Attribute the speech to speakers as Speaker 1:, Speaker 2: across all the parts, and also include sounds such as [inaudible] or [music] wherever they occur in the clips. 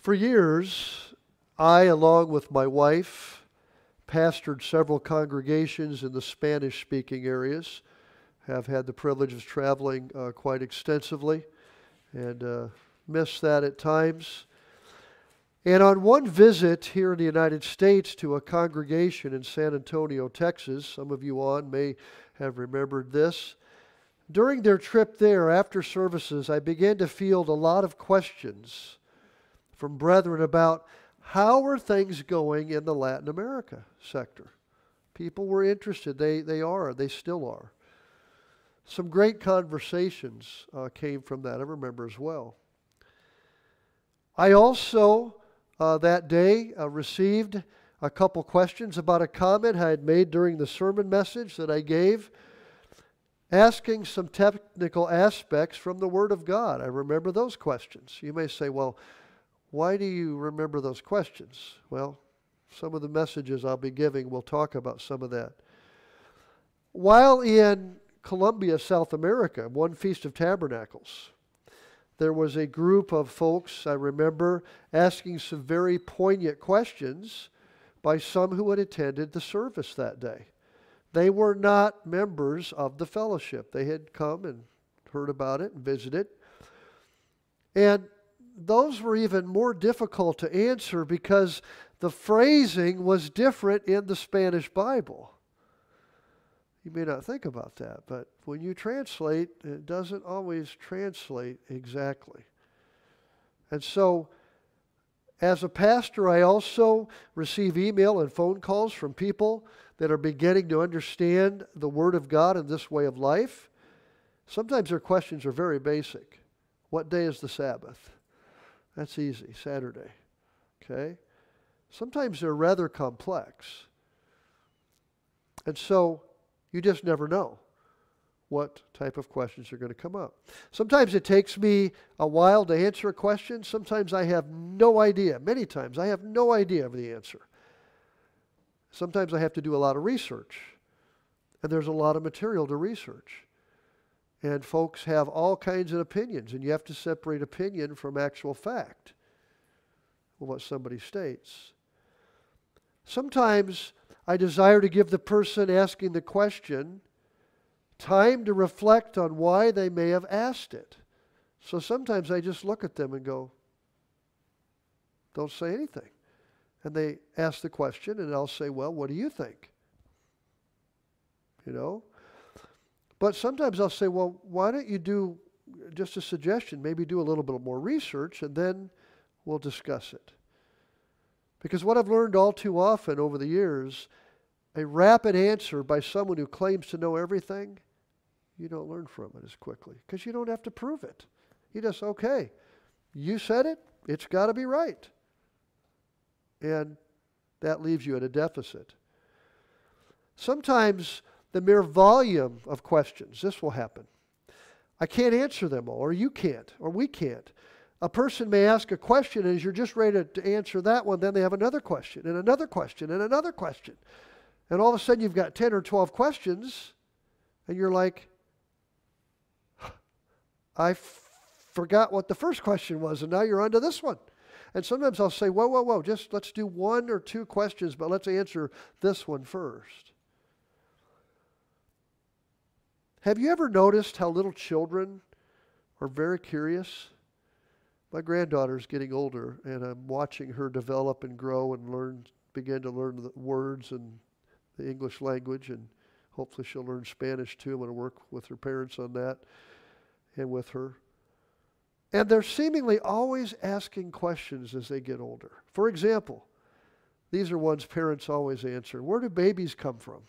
Speaker 1: For years, I, along with my wife, pastored several congregations in the Spanish speaking areas, have had the privilege of traveling uh, quite extensively and uh, miss that at times. And on one visit here in the United States to a congregation in San Antonio, Texas, some of you on may have remembered this. During their trip there, after services, I began to field a lot of questions from brethren about how are things going in the Latin America sector. People were interested. They, they are. They still are. Some great conversations uh, came from that, I remember as well. I also, uh, that day, uh, received a couple questions about a comment I had made during the sermon message that I gave, asking some technical aspects from the Word of God. I remember those questions. You may say, well, why do you remember those questions? Well, some of the messages I'll be giving will talk about some of that. While in Colombia, South America, one Feast of Tabernacles, there was a group of folks, I remember, asking some very poignant questions by some who had attended the service that day. They were not members of the fellowship. They had come and heard about it and visited. And those were even more difficult to answer because the phrasing was different in the Spanish Bible. You may not think about that, but when you translate, it doesn't always translate exactly. And so, as a pastor, I also receive email and phone calls from people that are beginning to understand the Word of God in this way of life. Sometimes their questions are very basic. What day is the Sabbath? That's easy, Saturday. Okay? Sometimes they're rather complex. And so, you just never know what type of questions are going to come up. Sometimes it takes me a while to answer a question. Sometimes I have no idea. Many times I have no idea of the answer. Sometimes I have to do a lot of research, and there's a lot of material to research. And folks have all kinds of opinions, and you have to separate opinion from actual fact, what somebody states. Sometimes I desire to give the person asking the question time to reflect on why they may have asked it. So sometimes I just look at them and go, don't say anything. And they ask the question, and I'll say, well, what do you think? You know? But sometimes I'll say, well, why don't you do just a suggestion, maybe do a little bit more research, and then we'll discuss it. Because what I've learned all too often over the years, a rapid answer by someone who claims to know everything, you don't learn from it as quickly because you don't have to prove it. You just, okay, you said it, it's got to be right. And that leaves you at a deficit. Sometimes the mere volume of questions, this will happen. I can't answer them all, or you can't, or we can't a person may ask a question, and as you're just ready to answer that one, then they have another question, and another question, and another question. And all of a sudden, you've got 10 or 12 questions, and you're like, I forgot what the first question was, and now you're on to this one. And sometimes I'll say, whoa, whoa, whoa, just let's do one or two questions, but let's answer this one first. Have you ever noticed how little children are very curious? my granddaughter's getting older, and I'm watching her develop and grow and learn, begin to learn the words and the English language, and hopefully she'll learn Spanish too. I'm going to work with her parents on that and with her. And they're seemingly always asking questions as they get older. For example, these are ones parents always answer Where do babies come from?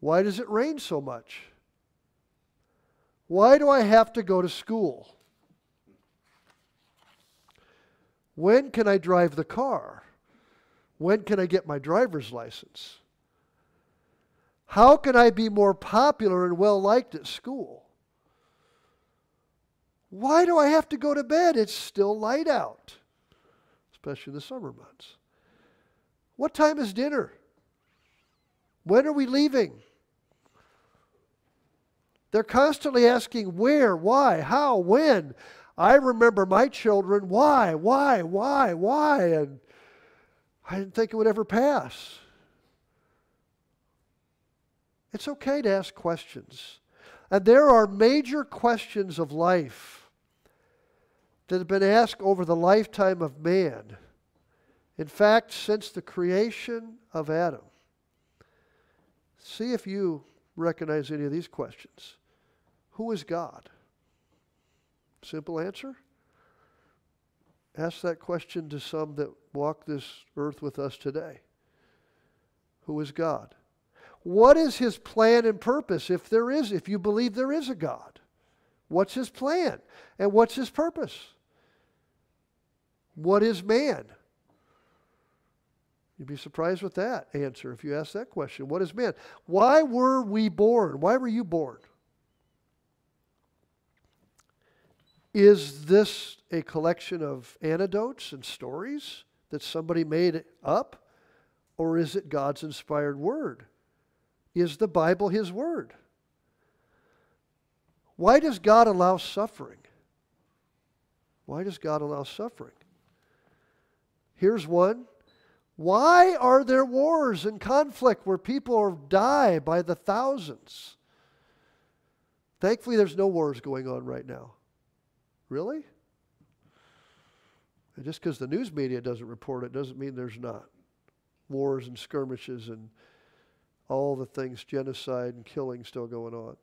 Speaker 1: Why does it rain so much? Why do I have to go to school? When can I drive the car? When can I get my driver's license? How can I be more popular and well liked at school? Why do I have to go to bed? It's still light out, especially in the summer months. What time is dinner? When are we leaving? They're constantly asking where, why, how, when. I remember my children, why, why, why, why? And I didn't think it would ever pass. It's okay to ask questions. And there are major questions of life that have been asked over the lifetime of man. In fact, since the creation of Adam. See if you recognize any of these questions. Who is God? Simple answer. Ask that question to some that walk this earth with us today. Who is God? What is his plan and purpose if there is, if you believe there is a God? What's his plan? And what's his purpose? What is man? You'd be surprised with that answer if you ask that question. What is man? Why were we born? Why were you born? Is this a collection of anecdotes and stories that somebody made up? Or is it God's inspired word? Is the Bible His word? Why does God allow suffering? Why does God allow suffering? Here's one why are there wars and conflict where people die by the thousands? Thankfully, there's no wars going on right now. Really? And just because the news media doesn't report it doesn't mean there's not. Wars and skirmishes and all the things, genocide and killing still going on.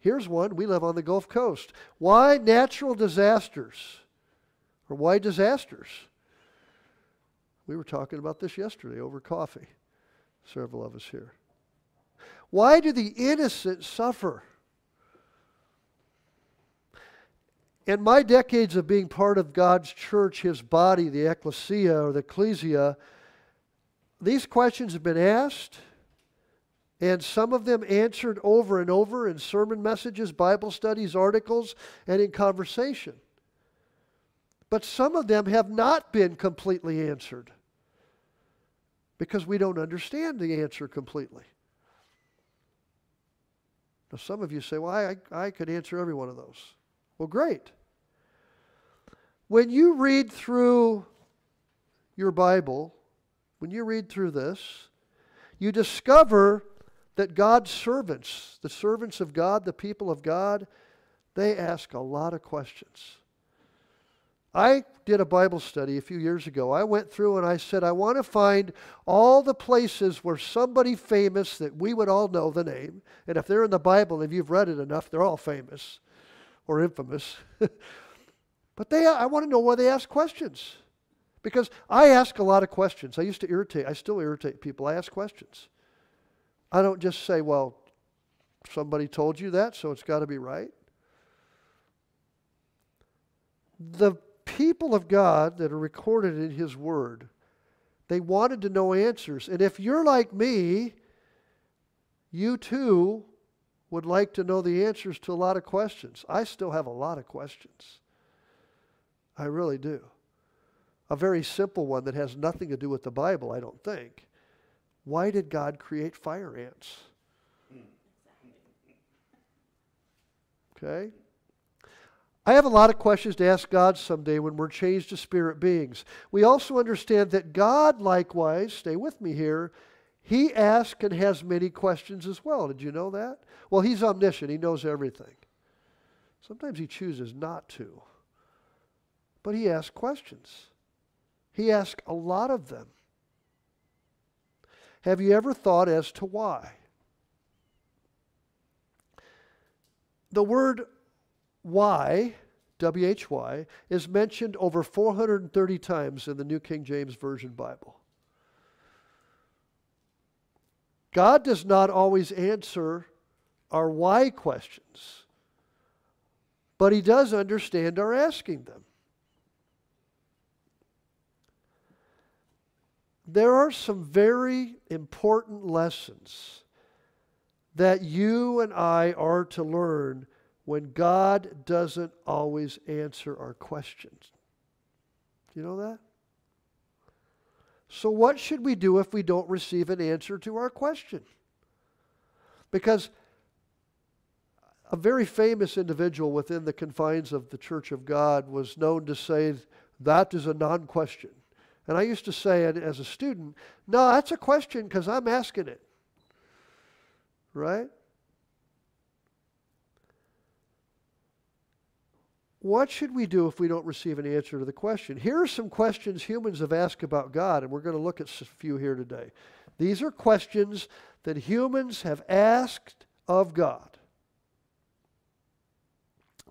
Speaker 1: Here's one. We live on the Gulf Coast. Why natural disasters? Or why disasters? We were talking about this yesterday over coffee, several of us here. Why do the innocent suffer? In my decades of being part of God's church, His body, the ecclesia or the ecclesia, these questions have been asked, and some of them answered over and over in sermon messages, Bible studies, articles, and in conversation. But some of them have not been completely answered because we don't understand the answer completely. Now, some of you say, well, I, I could answer every one of those. Well, great. When you read through your Bible, when you read through this, you discover that God's servants, the servants of God, the people of God, they ask a lot of questions. I did a Bible study a few years ago. I went through and I said, I want to find all the places where somebody famous that we would all know the name, and if they're in the Bible, if you've read it enough, they're all famous or infamous. [laughs] but they, I want to know why they ask questions. Because I ask a lot of questions. I used to irritate, I still irritate people. I ask questions. I don't just say, well, somebody told you that, so it's got to be right. The people of God that are recorded in His Word, they wanted to know answers. And if you're like me, you too would like to know the answers to a lot of questions. I still have a lot of questions. I really do. A very simple one that has nothing to do with the Bible, I don't think. Why did God create fire ants? Okay? I have a lot of questions to ask God someday when we're changed to spirit beings. We also understand that God, likewise, stay with me here, He asks and has many questions as well. Did you know that? Well, He's omniscient, He knows everything. Sometimes He chooses not to. But He asks questions. He asks a lot of them. Have you ever thought as to why? The word why, W H Y, is mentioned over 430 times in the New King James Version Bible. God does not always answer our why questions, but He does understand our asking them. There are some very important lessons that you and I are to learn when God doesn't always answer our questions. Do you know that? So, what should we do if we don't receive an answer to our question? Because a very famous individual within the confines of the Church of God was known to say that is a non question. And I used to say it as a student, no, that's a question because I'm asking it. Right? What should we do if we don't receive an answer to the question? Here are some questions humans have asked about God, and we're going to look at a few here today. These are questions that humans have asked of God.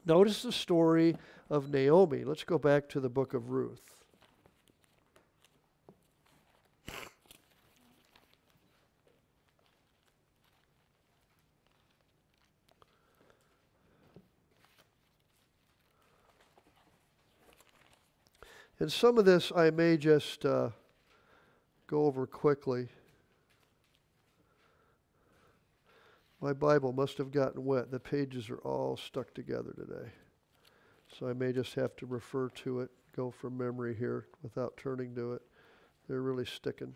Speaker 1: Notice the story of Naomi. Let's go back to the book of Ruth. And some of this I may just uh, go over quickly. My Bible must have gotten wet. The pages are all stuck together today. So I may just have to refer to it, go from memory here without turning to it. They're really sticking.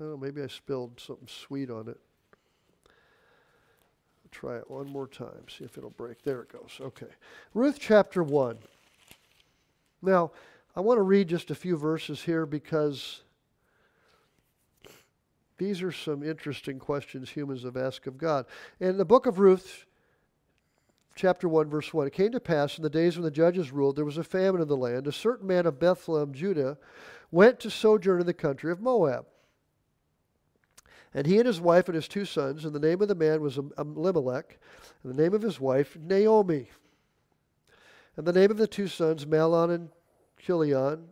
Speaker 1: Maybe I spilled something sweet on it. I'll try it one more time, see if it'll break. There it goes. Okay. Ruth chapter 1. Now, I want to read just a few verses here because these are some interesting questions humans have asked of God. In the book of Ruth, chapter 1, verse 1, it came to pass in the days when the judges ruled, there was a famine in the land. A certain man of Bethlehem, Judah, went to sojourn in the country of Moab. And he and his wife and his two sons, and the name of the man was Elimelech, and the name of his wife, Naomi. And the name of the two sons, Mahlon and Chilion,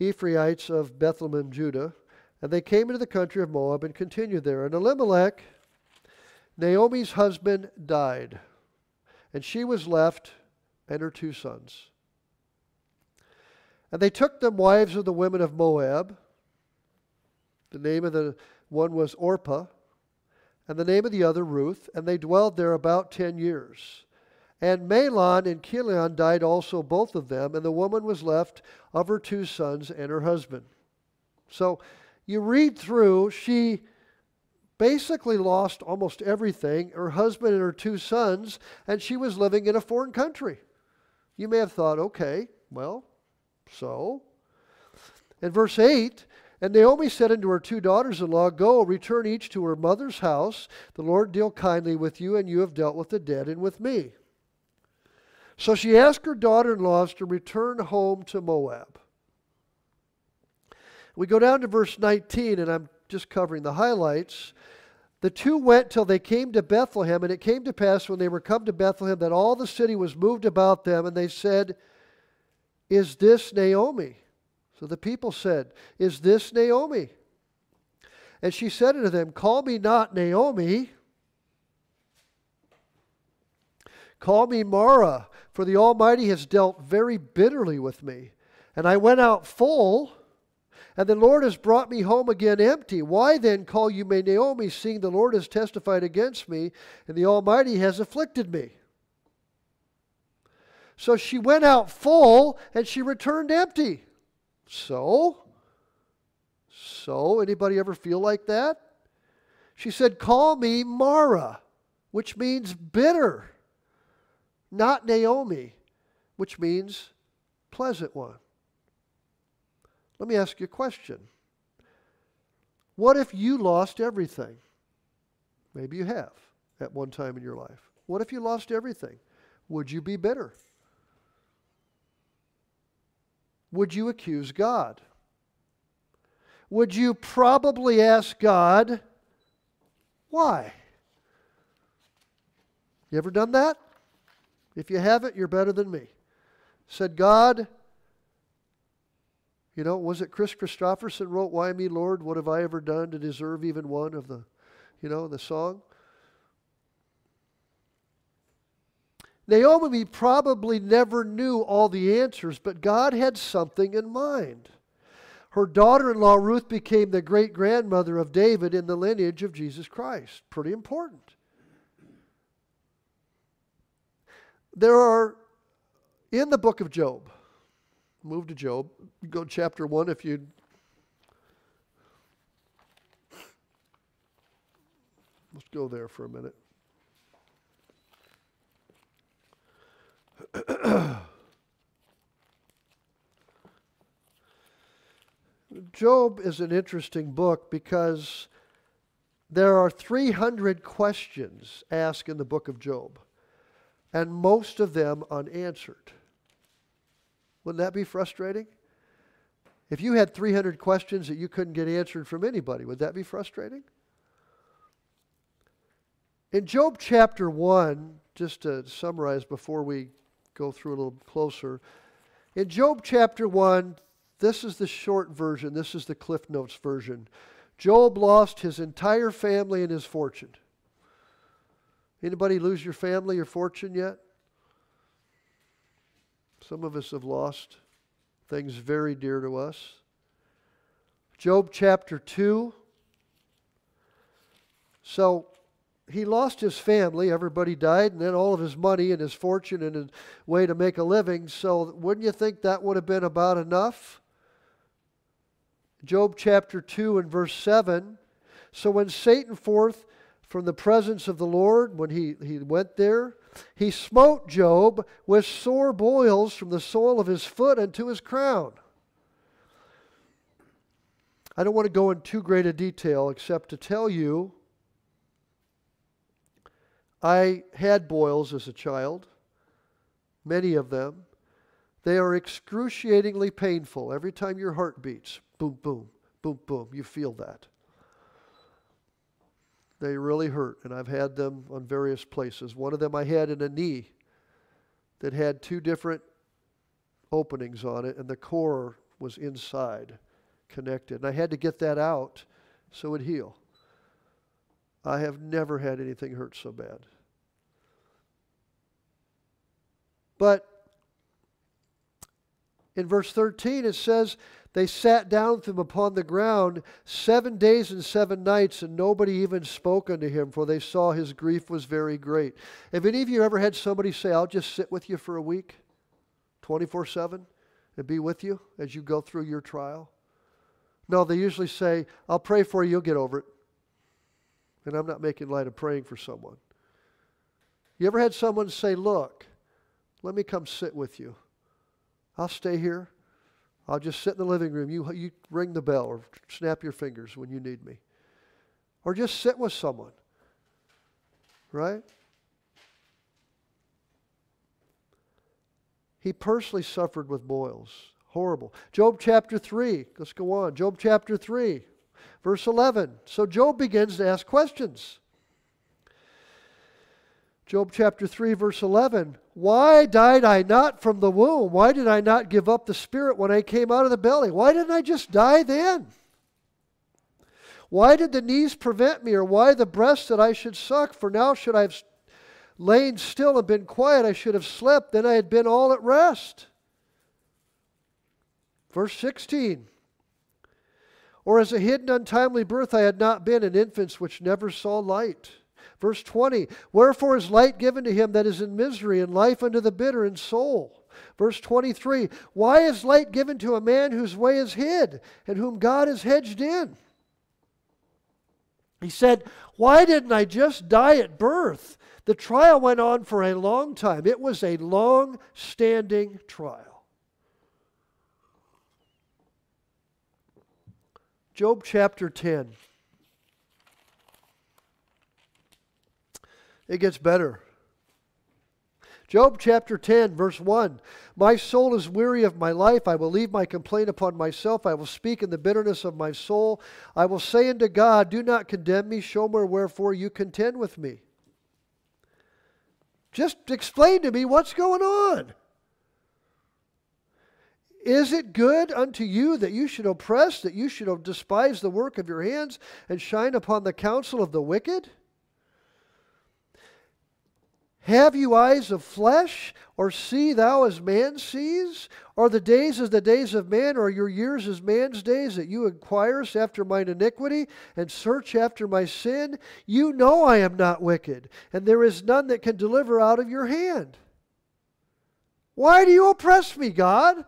Speaker 1: Ephrathites of Bethlehem, Judah. And they came into the country of Moab and continued there. And Elimelech, Naomi's husband, died, and she was left and her two sons. And they took them wives of the women of Moab. The name of the one was Orpah, and the name of the other Ruth, and they dwelled there about ten years. And Mahlon and Chilion died also, both of them, and the woman was left of her two sons and her husband. So you read through, she basically lost almost everything her husband and her two sons, and she was living in a foreign country. You may have thought, okay, well, so. In verse 8, and Naomi said unto her two daughters in law, Go, return each to her mother's house. The Lord deal kindly with you, and you have dealt with the dead and with me. So she asked her daughter in laws to return home to Moab. We go down to verse 19, and I'm just covering the highlights. The two went till they came to Bethlehem, and it came to pass when they were come to Bethlehem that all the city was moved about them, and they said, Is this Naomi? So the people said, Is this Naomi? And she said unto them, Call me not Naomi, call me Mara, for the Almighty has dealt very bitterly with me. And I went out full, and the Lord has brought me home again empty. Why then call you me Naomi, seeing the Lord has testified against me, and the Almighty has afflicted me? So she went out full, and she returned empty. So? So, anybody ever feel like that? She said, Call me Mara, which means bitter not Naomi, which means pleasant one. Let me ask you a question. What if you lost everything? Maybe you have at one time in your life. What if you lost everything? Would you be bitter? Would you accuse God? Would you probably ask God, why? You ever done that? If you haven't, you're better than me. Said God, you know, was it Kris Kristofferson wrote, Why me, Lord? What have I ever done to deserve even one of the, you know, the song? Naomi probably never knew all the answers, but God had something in mind. Her daughter in law, Ruth, became the great grandmother of David in the lineage of Jesus Christ. Pretty important. There are, in the book of Job, move to Job, go to chapter 1 if you Let's go there for a minute. [clears throat] Job is an interesting book because there are 300 questions asked in the book of Job and most of them unanswered. Wouldn't that be frustrating? If you had 300 questions that you couldn't get answered from anybody, would that be frustrating? In Job chapter 1, just to summarize before we go through a little closer, in Job chapter 1, this is the short version, this is the Cliff Notes version. Job lost his entire family and his fortune. Anybody lose your family or fortune yet? Some of us have lost things very dear to us. Job chapter 2. So he lost his family, everybody died, and then all of his money and his fortune and his way to make a living. So wouldn't you think that would have been about enough? Job chapter 2 and verse 7. So when Satan forth from the presence of the Lord, when he, he went there, he smote Job with sore boils from the sole of his foot unto his crown. I don't want to go in too great a detail except to tell you I had boils as a child, many of them. They are excruciatingly painful every time your heart beats. Boom, boom, boom, boom. You feel that. They really hurt, and I've had them on various places. One of them I had in a knee that had two different openings on it, and the core was inside, connected. And I had to get that out so it would heal. I have never had anything hurt so bad. But in verse 13, it says, They sat down with him upon the ground seven days and seven nights, and nobody even spoke unto him, for they saw his grief was very great. Have any of you ever had somebody say, I'll just sit with you for a week, 24 7, and be with you as you go through your trial? No, they usually say, I'll pray for you, you'll get over it. And I'm not making light of praying for someone. You ever had someone say, Look, let me come sit with you. I'll stay here. I'll just sit in the living room. You, you ring the bell or snap your fingers when you need me. Or just sit with someone. Right? He personally suffered with boils. Horrible. Job chapter 3. Let's go on. Job chapter 3, verse 11. So Job begins to ask questions. Job chapter 3, verse 11. Why died I not from the womb? Why did I not give up the spirit when I came out of the belly? Why didn't I just die then? Why did the knees prevent me, or why the breast that I should suck? For now should I have lain still and been quiet, I should have slept, then I had been all at rest. Verse 16. Or as a hidden untimely birth I had not been, an infants which never saw light. Verse 20 Wherefore is light given to him that is in misery, and life unto the bitter in soul. Verse 23 Why is light given to a man whose way is hid, and whom God has hedged in? He said, Why didn't I just die at birth? The trial went on for a long time. It was a long standing trial. Job chapter 10. It gets better. Job chapter 10, verse 1 My soul is weary of my life. I will leave my complaint upon myself. I will speak in the bitterness of my soul. I will say unto God, Do not condemn me. Show me wherefore you contend with me. Just explain to me what's going on. Is it good unto you that you should oppress, that you should despise the work of your hands, and shine upon the counsel of the wicked? Have you eyes of flesh, or see thou as man sees? Are the days as the days of man, or your years as man's days, that you inquirest after mine iniquity, and search after my sin? You know I am not wicked, and there is none that can deliver out of your hand. Why do you oppress me, God?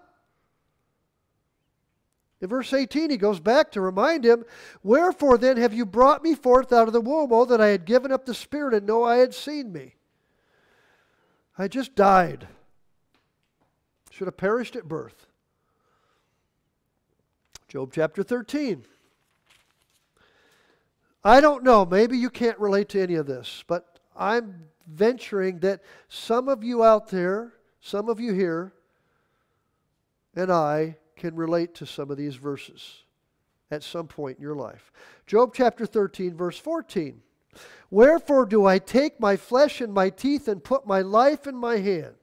Speaker 1: In verse 18, he goes back to remind him, Wherefore then have you brought me forth out of the womb, oh, that I had given up the Spirit, and no eye had seen me? I just died. Should have perished at birth. Job chapter 13. I don't know, maybe you can't relate to any of this, but I'm venturing that some of you out there, some of you here, and I can relate to some of these verses at some point in your life. Job chapter 13, verse 14. Wherefore do I take my flesh in my teeth and put my life in my hand?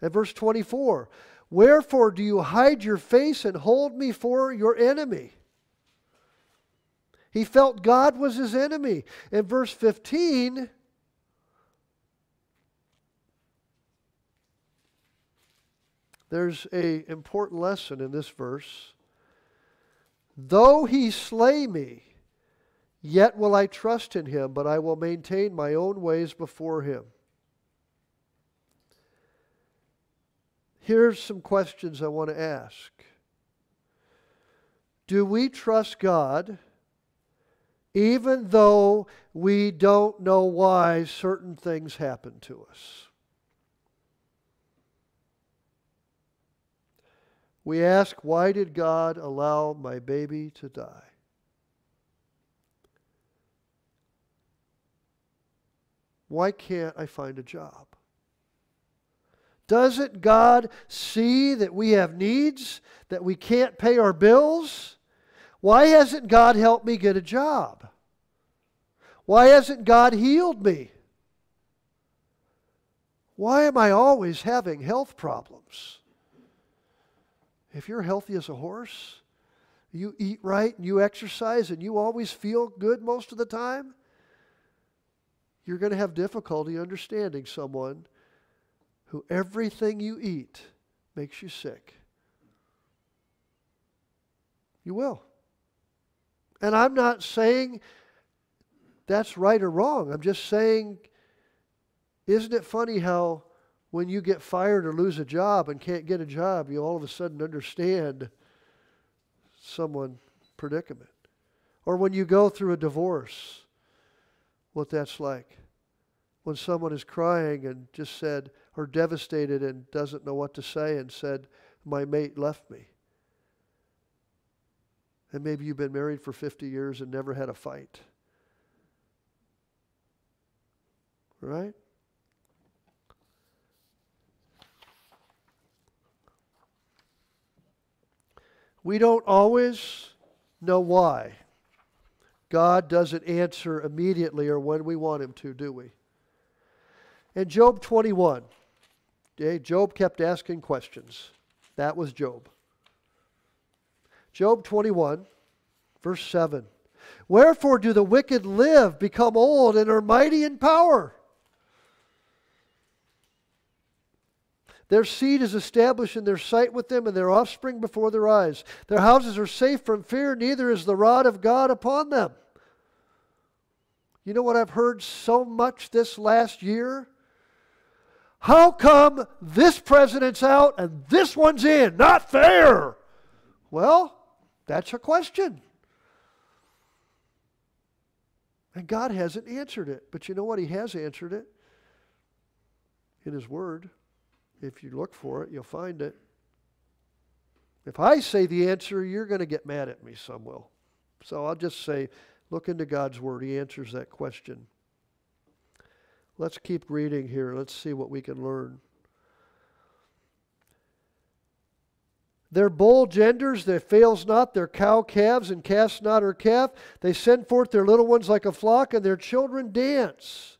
Speaker 1: And verse 24. Wherefore do you hide your face and hold me for your enemy? He felt God was his enemy. In verse 15, there's a important lesson in this verse. Though he slay me, yet will I trust in him, but I will maintain my own ways before him. Here's some questions I want to ask. Do we trust God even though we don't know why certain things happen to us? We ask, why did God allow my baby to die? Why can't I find a job? Doesn't God see that we have needs, that we can't pay our bills? Why hasn't God helped me get a job? Why hasn't God healed me? Why am I always having health problems? If you're healthy as a horse, you eat right and you exercise and you always feel good most of the time, you're going to have difficulty understanding someone who everything you eat makes you sick. You will. And I'm not saying that's right or wrong. I'm just saying, isn't it funny how when you get fired or lose a job and can't get a job, you all of a sudden understand someone predicament? Or when you go through a divorce, what that's like. When someone is crying and just said, or devastated and doesn't know what to say and said, My mate left me. And maybe you've been married for 50 years and never had a fight. Right? We don't always know why. God doesn't answer immediately or when we want Him to, do we? In Job 21, Okay, Job kept asking questions. That was Job. Job 21, verse 7. Wherefore do the wicked live, become old, and are mighty in power? Their seed is established in their sight with them, and their offspring before their eyes. Their houses are safe from fear, neither is the rod of God upon them. You know what I've heard so much this last year? How come this president's out and this one's in? Not fair. Well, that's a question. And God hasn't answered it. But you know what? He has answered it in His Word. If you look for it, you'll find it. If I say the answer, you're going to get mad at me, some will. So I'll just say, look into God's Word. He answers that question. Let's keep reading here. Let's see what we can learn. Their bull genders, there fails not, their cow calves, and casts not her calf. They send forth their little ones like a flock, and their children dance.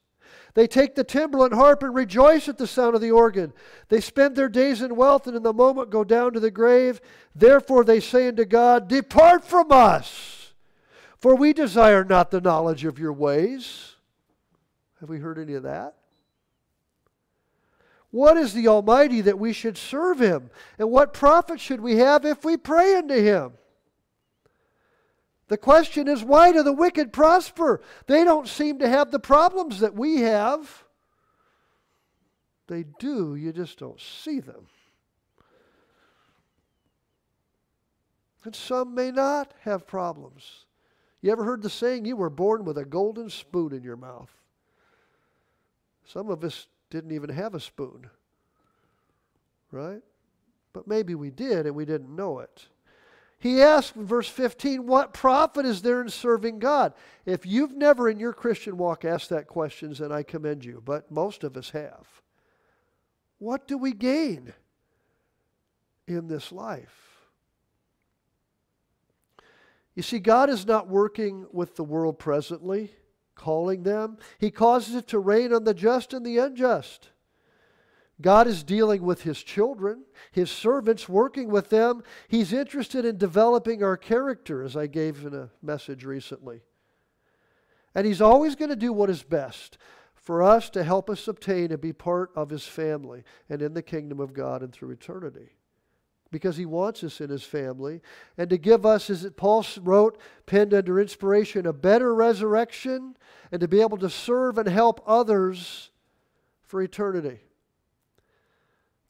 Speaker 1: They take the timbrel and harp and rejoice at the sound of the organ. They spend their days in wealth, and in the moment go down to the grave. Therefore they say unto God, Depart from us, for we desire not the knowledge of your ways. Have we heard any of that? What is the Almighty that we should serve Him? And what profit should we have if we pray unto Him? The question is why do the wicked prosper? They don't seem to have the problems that we have. They do, you just don't see them. And some may not have problems. You ever heard the saying, you were born with a golden spoon in your mouth? Some of us didn't even have a spoon, right? But maybe we did and we didn't know it. He asked in verse 15, What profit is there in serving God? If you've never in your Christian walk asked that question, then I commend you, but most of us have. What do we gain in this life? You see, God is not working with the world presently, calling them. He causes it to rain on the just and the unjust. God is dealing with His children, His servants, working with them. He's interested in developing our character, as I gave in a message recently. And He's always going to do what is best for us to help us obtain and be part of His family and in the kingdom of God and through eternity. Because He wants us in His family and to give us, as Paul wrote, penned under inspiration, a better resurrection and to be able to serve and help others for eternity.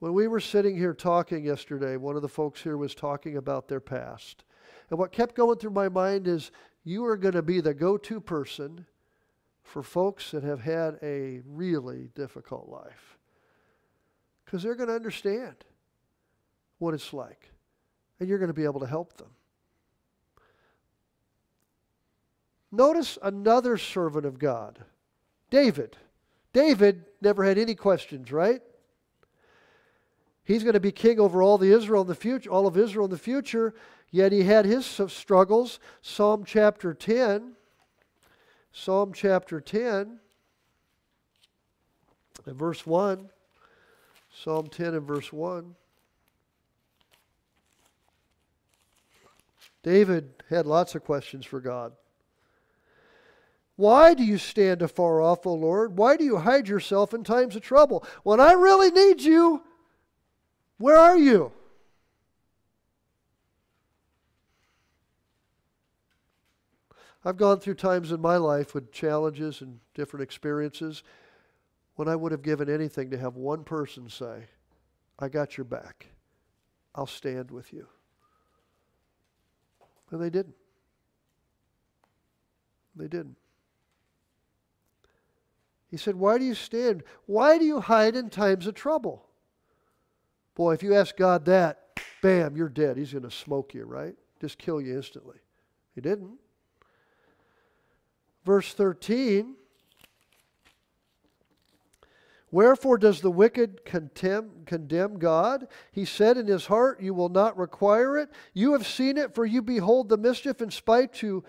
Speaker 1: When we were sitting here talking yesterday, one of the folks here was talking about their past. And what kept going through my mind is you are going to be the go to person for folks that have had a really difficult life. Because they're going to understand what it's like. And you're going to be able to help them. Notice another servant of God, David. David never had any questions, right? He's going to be king over all the Israel in the future, all of Israel in the future. Yet he had his struggles. Psalm chapter 10. Psalm chapter 10 and verse 1. Psalm 10 and verse 1. David had lots of questions for God. Why do you stand afar off, O Lord? Why do you hide yourself in times of trouble? When I really need you, where are you? I've gone through times in my life with challenges and different experiences when I would have given anything to have one person say, I got your back. I'll stand with you. And they didn't. They didn't. He said, Why do you stand? Why do you hide in times of trouble? Boy, if you ask God that, bam, you're dead. He's going to smoke you, right? Just kill you instantly. He didn't. Verse 13 Wherefore does the wicked condemn, condemn God? He said in his heart, You will not require it. You have seen it, for you behold the mischief in spite to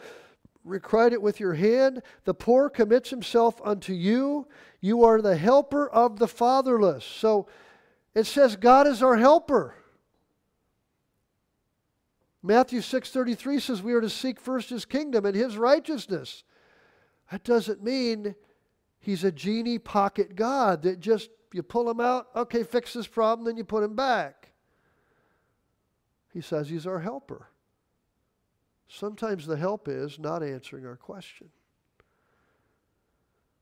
Speaker 1: requite it with your hand. The poor commits himself unto you. You are the helper of the fatherless. So it says God is our helper. Matthew 6:33 says we are to seek first his kingdom and his righteousness. That doesn't mean he's a genie pocket God that just you pull him out, okay, fix this problem, then you put him back. He says he's our helper. Sometimes the help is not answering our question.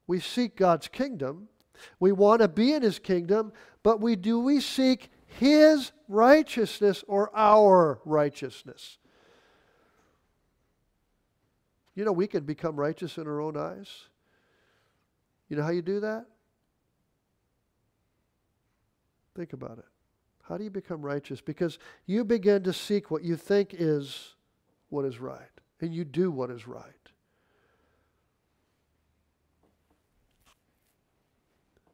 Speaker 1: We seek God's kingdom. We want to be in his kingdom, but we do we seek his righteousness or our righteousness? You know, we can become righteous in our own eyes. You know how you do that? Think about it. How do you become righteous? Because you begin to seek what you think is what is right, and you do what is right.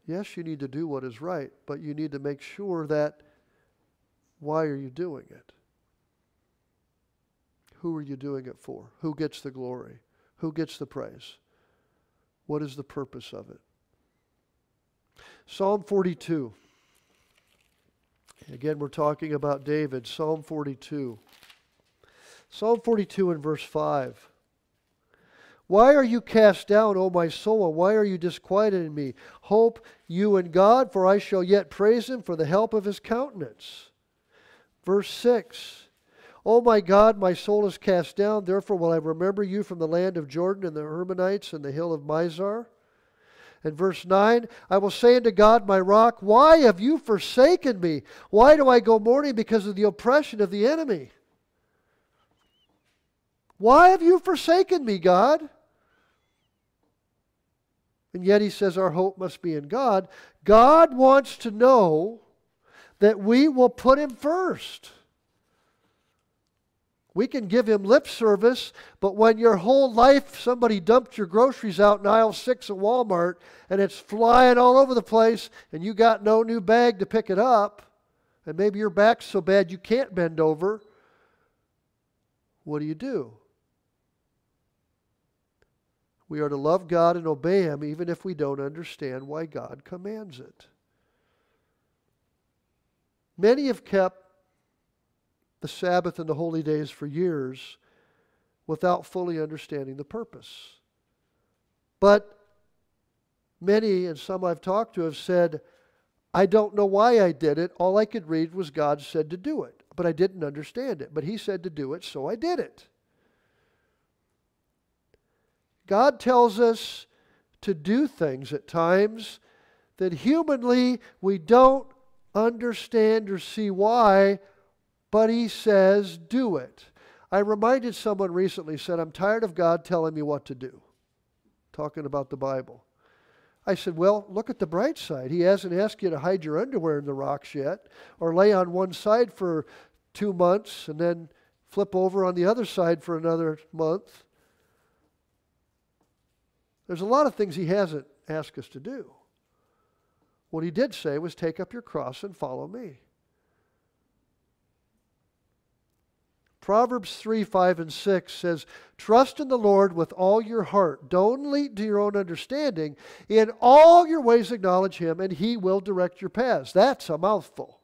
Speaker 1: Yes, you need to do what is right, but you need to make sure that why are you doing it? Who are you doing it for? Who gets the glory? Who gets the praise? What is the purpose of it? Psalm 42. Again, we're talking about David. Psalm 42. Psalm 42 and verse 5. Why are you cast down, O my soul, why are you disquieted in me? Hope you in God, for I shall yet praise him for the help of his countenance. Verse 6 O my God, my soul is cast down, therefore will I remember you from the land of Jordan and the Hermonites and the hill of Mizar. And verse 9, I will say unto God, my rock, why have you forsaken me? Why do I go mourning because of the oppression of the enemy? Why have you forsaken me, God? And yet he says our hope must be in God. God wants to know that we will put him first. We can give him lip service, but when your whole life somebody dumped your groceries out in aisle six at Walmart and it's flying all over the place and you got no new bag to pick it up, and maybe your back's so bad you can't bend over, what do you do? We are to love God and obey Him even if we don't understand why God commands it. Many have kept the Sabbath and the holy days for years without fully understanding the purpose. But many, and some I've talked to, have said, I don't know why I did it. All I could read was God said to do it, but I didn't understand it. But He said to do it, so I did it. God tells us to do things at times that humanly we don't understand or see why, but he says, do it. I reminded someone recently, said, I'm tired of God telling me what to do, talking about the Bible. I said, Well, look at the bright side. He hasn't asked you to hide your underwear in the rocks yet, or lay on one side for two months and then flip over on the other side for another month. There's a lot of things he hasn't asked us to do. What he did say was, Take up your cross and follow me. Proverbs 3 5 and 6 says, Trust in the Lord with all your heart. Don't lean to your own understanding. In all your ways acknowledge him, and he will direct your paths. That's a mouthful.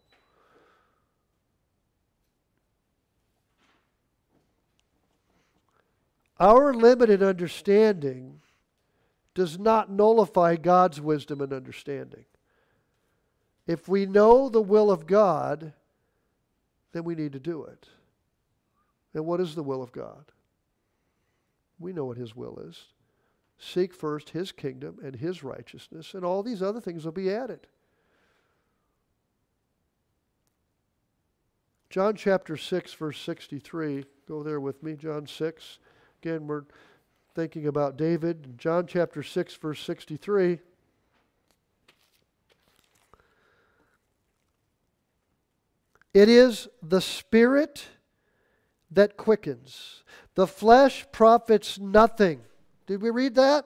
Speaker 1: Our limited understanding does not nullify God's wisdom and understanding. If we know the will of God, then we need to do it. And what is the will of God? We know what His will is. Seek first His kingdom and His righteousness, and all these other things will be added. John chapter 6, verse 63. Go there with me, John 6. Again, we're thinking about David. John chapter 6, verse 63. It is the Spirit that quickens. The flesh profits nothing. Did we read that?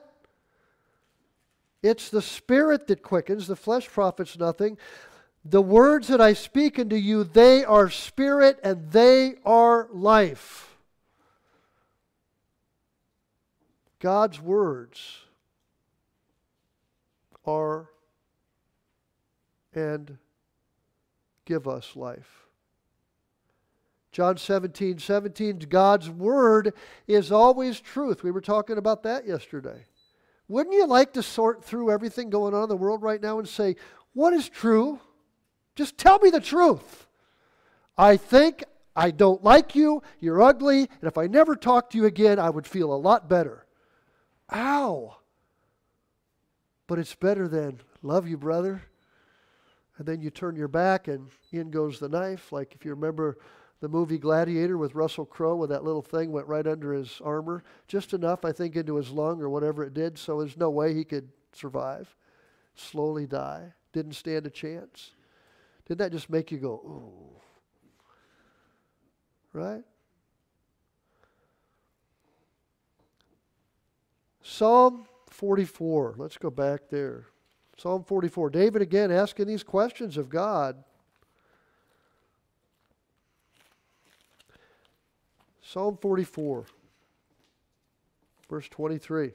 Speaker 1: It's the spirit that quickens, the flesh profits nothing. The words that I speak unto you, they are spirit and they are life. God's words are and give us life. John 17, 17, God's word is always truth. We were talking about that yesterday. Wouldn't you like to sort through everything going on in the world right now and say, what is true? Just tell me the truth. I think I don't like you, you're ugly, and if I never talk to you again, I would feel a lot better. Ow! But it's better than, love you, brother. And then you turn your back and in goes the knife. Like if you remember the movie Gladiator with Russell Crowe, where that little thing went right under his armor, just enough, I think, into his lung or whatever it did, so there's no way he could survive. Slowly die. Didn't stand a chance. Didn't that just make you go, ooh? Right? Psalm 44. Let's go back there. Psalm 44. David again asking these questions of God. Psalm 44, verse 23.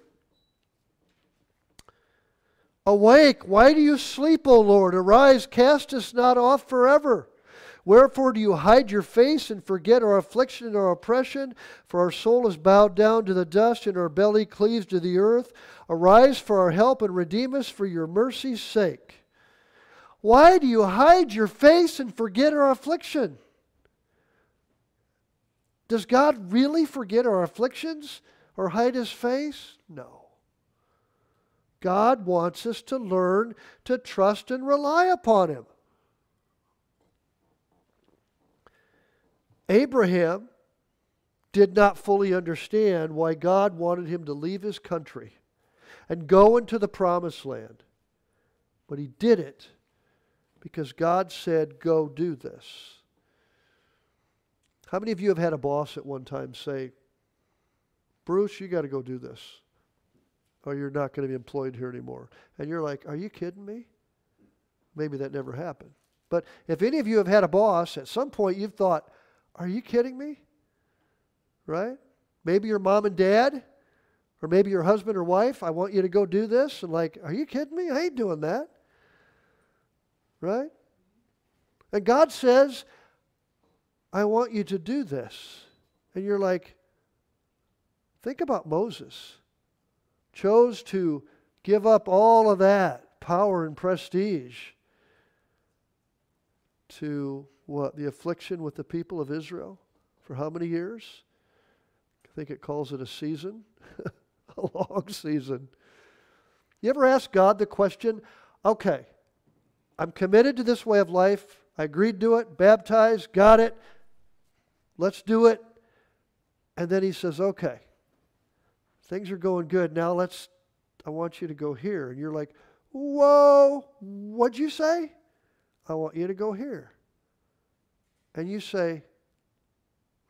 Speaker 1: Awake, why do you sleep, O Lord? Arise, cast us not off forever. Wherefore do you hide your face and forget our affliction and our oppression? For our soul is bowed down to the dust, and our belly cleaves to the earth. Arise for our help and redeem us for your mercy's sake. Why do you hide your face and forget our affliction? Does God really forget our afflictions or hide his face? No. God wants us to learn to trust and rely upon him. Abraham did not fully understand why God wanted him to leave his country and go into the promised land. But he did it because God said, Go do this. How many of you have had a boss at one time say, Bruce, you got to go do this, or you're not going to be employed here anymore? And you're like, Are you kidding me? Maybe that never happened. But if any of you have had a boss, at some point you've thought, Are you kidding me? Right? Maybe your mom and dad, or maybe your husband or wife, I want you to go do this. And like, Are you kidding me? I ain't doing that. Right? And God says, I want you to do this. And you're like, think about Moses. Chose to give up all of that power and prestige to what? The affliction with the people of Israel for how many years? I think it calls it a season, [laughs] a long season. You ever ask God the question, okay, I'm committed to this way of life. I agreed to it, baptized, got it. Let's do it. And then he says, okay, things are going good. Now let's, I want you to go here. And you're like, whoa, what'd you say? I want you to go here. And you say,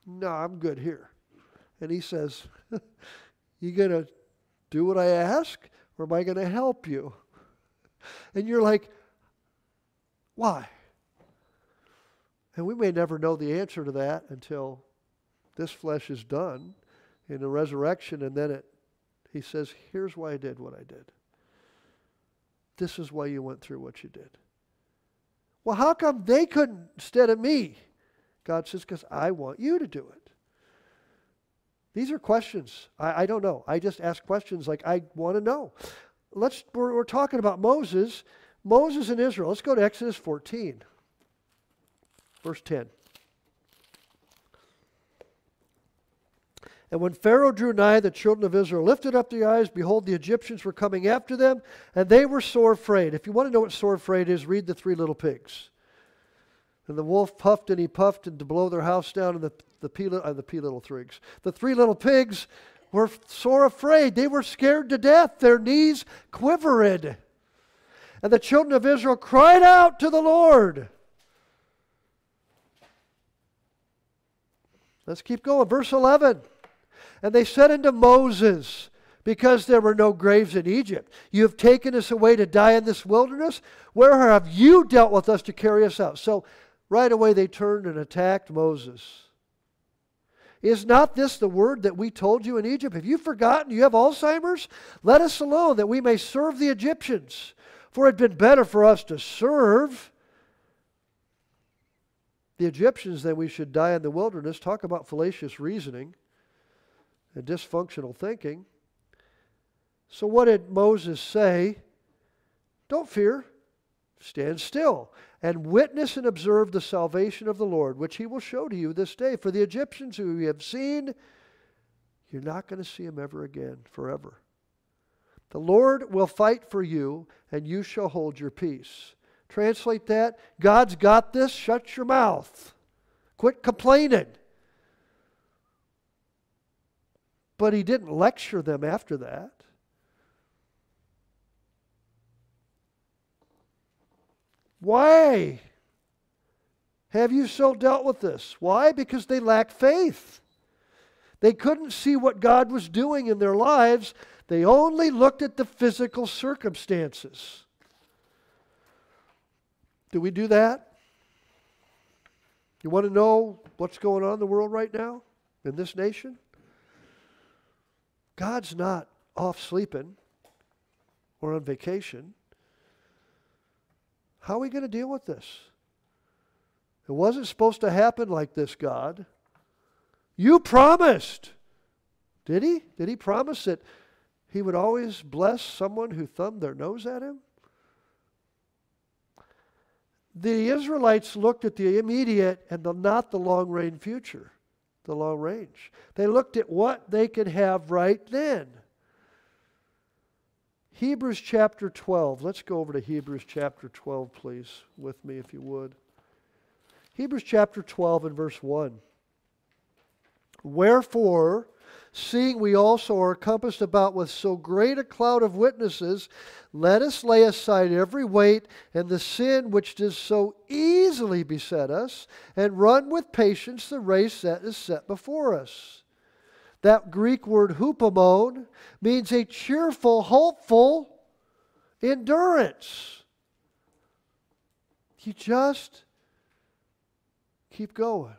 Speaker 1: no, I'm good here. And he says, [laughs] you to do what I ask or am I to help you? [laughs] And you're like, why? And we may never know the answer to that until this flesh is done in the resurrection, and then it, he says, Here's why I did what I did. This is why you went through what you did. Well, how come they couldn't instead of me? God says, Because I want you to do it. These are questions. I, I don't know. I just ask questions like I want to know. Let's we're, we're talking about Moses. Moses and Israel. Let's go to Exodus 14. Verse 10. And when Pharaoh drew nigh, the children of Israel lifted up their eyes. Behold, the Egyptians were coming after them, and they were sore afraid. If you want to know what sore afraid is, read the three little pigs. And the wolf puffed and he puffed and to blow their house down, and the, the, pea, uh, the pea little thrigs. The three little pigs were sore afraid. They were scared to death. Their knees quivered. And the children of Israel cried out to the Lord. Let's keep going. Verse 11. And they said unto Moses, because there were no graves in Egypt. You have taken us away to die in this wilderness. Where have you dealt with us to carry us out? So right away they turned and attacked Moses. Is not this the word that we told you in Egypt? Have you forgotten you have Alzheimer's? Let us alone that we may serve the Egyptians. For it had been better for us to serve the Egyptians than we should die in the wilderness. Talk about fallacious reasoning and dysfunctional thinking. So, what did Moses say? Don't fear, stand still, and witness and observe the salvation of the Lord, which he will show to you this day. For the Egyptians who you have seen, you're not going to see them ever again, forever. The Lord will fight for you, and you shall hold your peace. Translate that God's got this, shut your mouth. Quit complaining. But he didn't lecture them after that. Why have you so dealt with this? Why? Because they lacked faith. They couldn't see what God was doing in their lives, they only looked at the physical circumstances. Do we do that? You want to know what's going on in the world right now, in this nation? God's not off sleeping or on vacation. How are we going to deal with this? It wasn't supposed to happen like this, God. You promised. Did he? Did he promise that he would always bless someone who thumbed their nose at him? The Israelites looked at the immediate and the, not the long range future the long range. They looked at what they could have right then. Hebrews chapter 12. Let's go over to Hebrews chapter 12, please, with me, if you would. Hebrews chapter 12 and verse 1. Wherefore, seeing we also are compassed about with so great a cloud of witnesses, let us lay aside every weight and the sin which does so easily beset us, and run with patience the race that is set before us. That Greek word hupomone means a cheerful, hopeful endurance. You just keep going.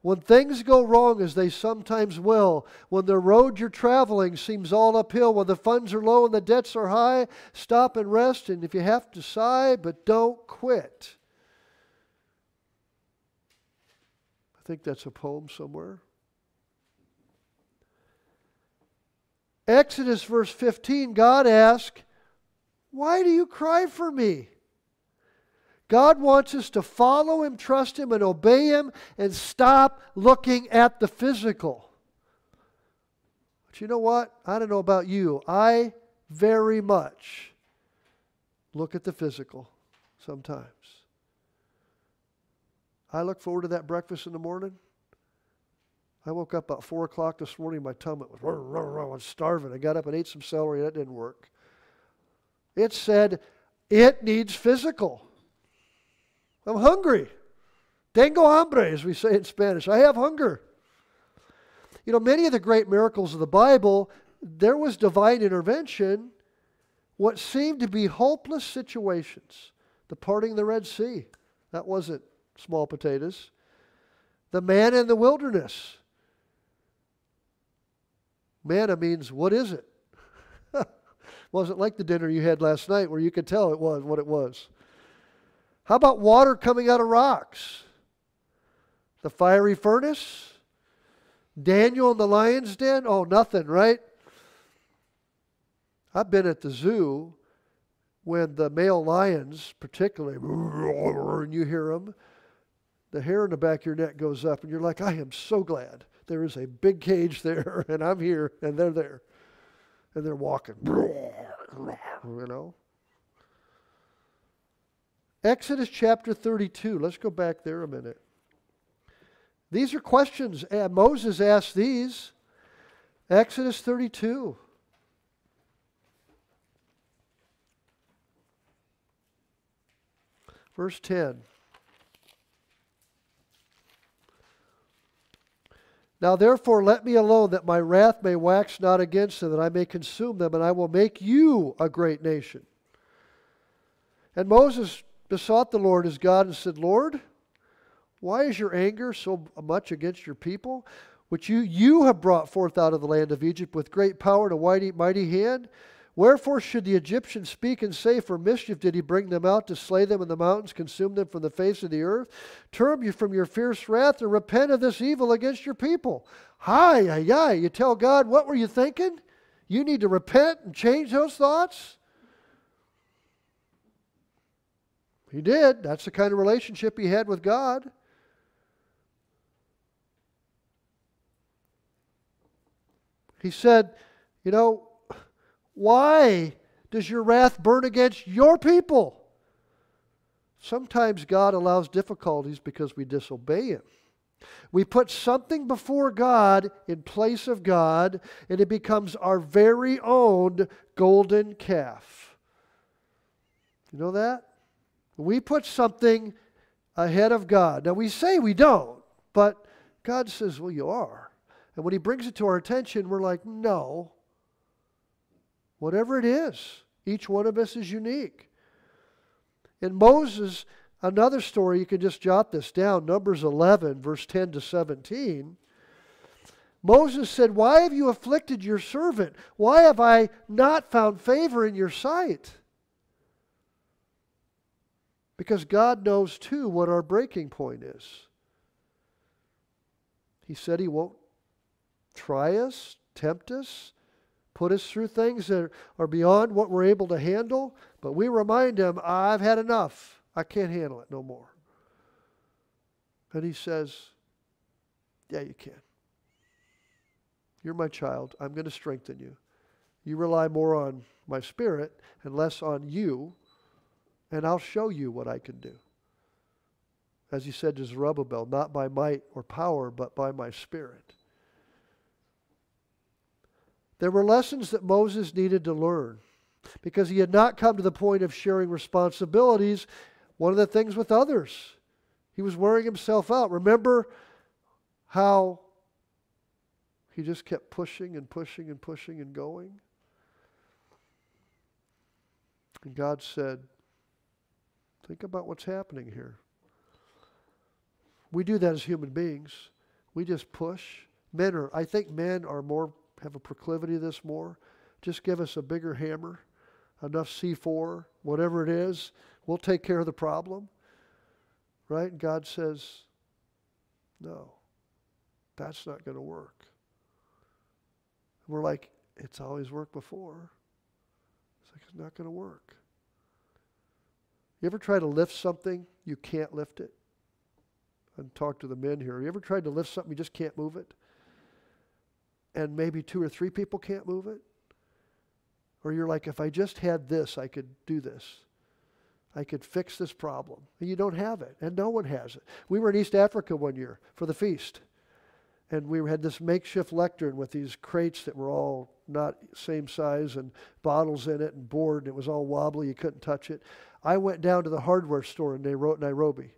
Speaker 1: When things go wrong, as they sometimes will, when the road you're traveling seems all uphill, when the funds are low and the debts are high, stop and rest. And if you have to sigh, but don't quit. I think that's a poem somewhere. Exodus verse 15, God asked, Why do you cry for me? God wants us to follow Him, trust Him, and obey Him and stop looking at the physical. But you know what? I don't know about you. I very much look at the physical sometimes. I look forward to that breakfast in the morning. I woke up about 4 o'clock this morning. My tummy was, I was starving. I got up and ate some celery. That didn't work. It said, it needs physical. I'm hungry. Tengo hambre, as we say in Spanish. I have hunger. You know, many of the great miracles of the Bible, there was divine intervention. What seemed to be hopeless situations, the parting of the Red Sea, that wasn't small potatoes. The man in the wilderness. Manna means, what is it? [laughs] wasn't like the dinner you had last night where you could tell it was what it was. How about water coming out of rocks? The fiery furnace? Daniel in the lion's den? Oh, nothing, right? I've been at the zoo when the male lions, particularly, and you hear them, the hair in the back of your neck goes up, and you're like, I am so glad there is a big cage there, [laughs] and I'm here, and they're there, and they're walking, [laughs] you know. Exodus chapter 32. Let's go back there a minute. These are questions. Moses asked these. Exodus 32. Verse 10. Now therefore let me alone, that my wrath may wax not against them, that I may consume them, and I will make you a great nation. And Moses besought the Lord his God and said, Lord, why is your anger so much against your people, which you, you have brought forth out of the land of Egypt with great power and a mighty, mighty hand? Wherefore should the Egyptians speak and say, For mischief did he bring them out to slay them in the mountains, consume them from the face of the earth? Turn you from your fierce wrath and repent of this evil against your people. Hi, hi, hi. You tell God, what were you thinking? You need to repent and change those thoughts? He did. That's the kind of relationship he had with God. He said, You know, why does your wrath burn against your people? Sometimes God allows difficulties because we disobey Him. We put something before God in place of God, and it becomes our very own golden calf. You know that? We put something ahead of God. Now, we say we don't, but God says, well, you are. And when He brings it to our attention, we're like, no. Whatever it is, each one of us is unique. In Moses, another story, you can just jot this down Numbers 11, verse 10 to 17. Moses said, Why have you afflicted your servant? Why have I not found favor in your sight? Because God knows too what our breaking point is. He said He won't try us, tempt us, put us through things that are beyond what we're able to handle, but we remind Him, I've had enough. I can't handle it no more. And He says, Yeah, you can. You're my child. I'm going to strengthen you. You rely more on my spirit and less on you and I'll show you what I can do. As he said to Zerubbabel, not by might or power, but by my spirit. There were lessons that Moses needed to learn because he had not come to the point of sharing responsibilities. One of the things with others, he was wearing himself out. Remember how he just kept pushing and pushing and pushing and going? And God said, Think about what's happening here. We do that as human beings. We just push. Men are, I think men are more, have a proclivity to this more. Just give us a bigger hammer, enough C4, whatever it is, we'll take care of the problem. Right? And God says, no, that's not going to work. We're like, it's always worked before. It's like, it's not going to work. You ever try to lift something, you can't lift it? And talk to the men here. You ever tried to lift something, you just can't move it? And maybe two or three people can't move it? Or you're like, if I just had this, I could do this. I could fix this problem. And you don't have it, and no one has it. We were in East Africa one year for the feast, and we had this makeshift lectern with these crates that were all not same size and bottles in it and board, and it was all wobbly. You couldn't touch it. I went down to the hardware store in Nairobi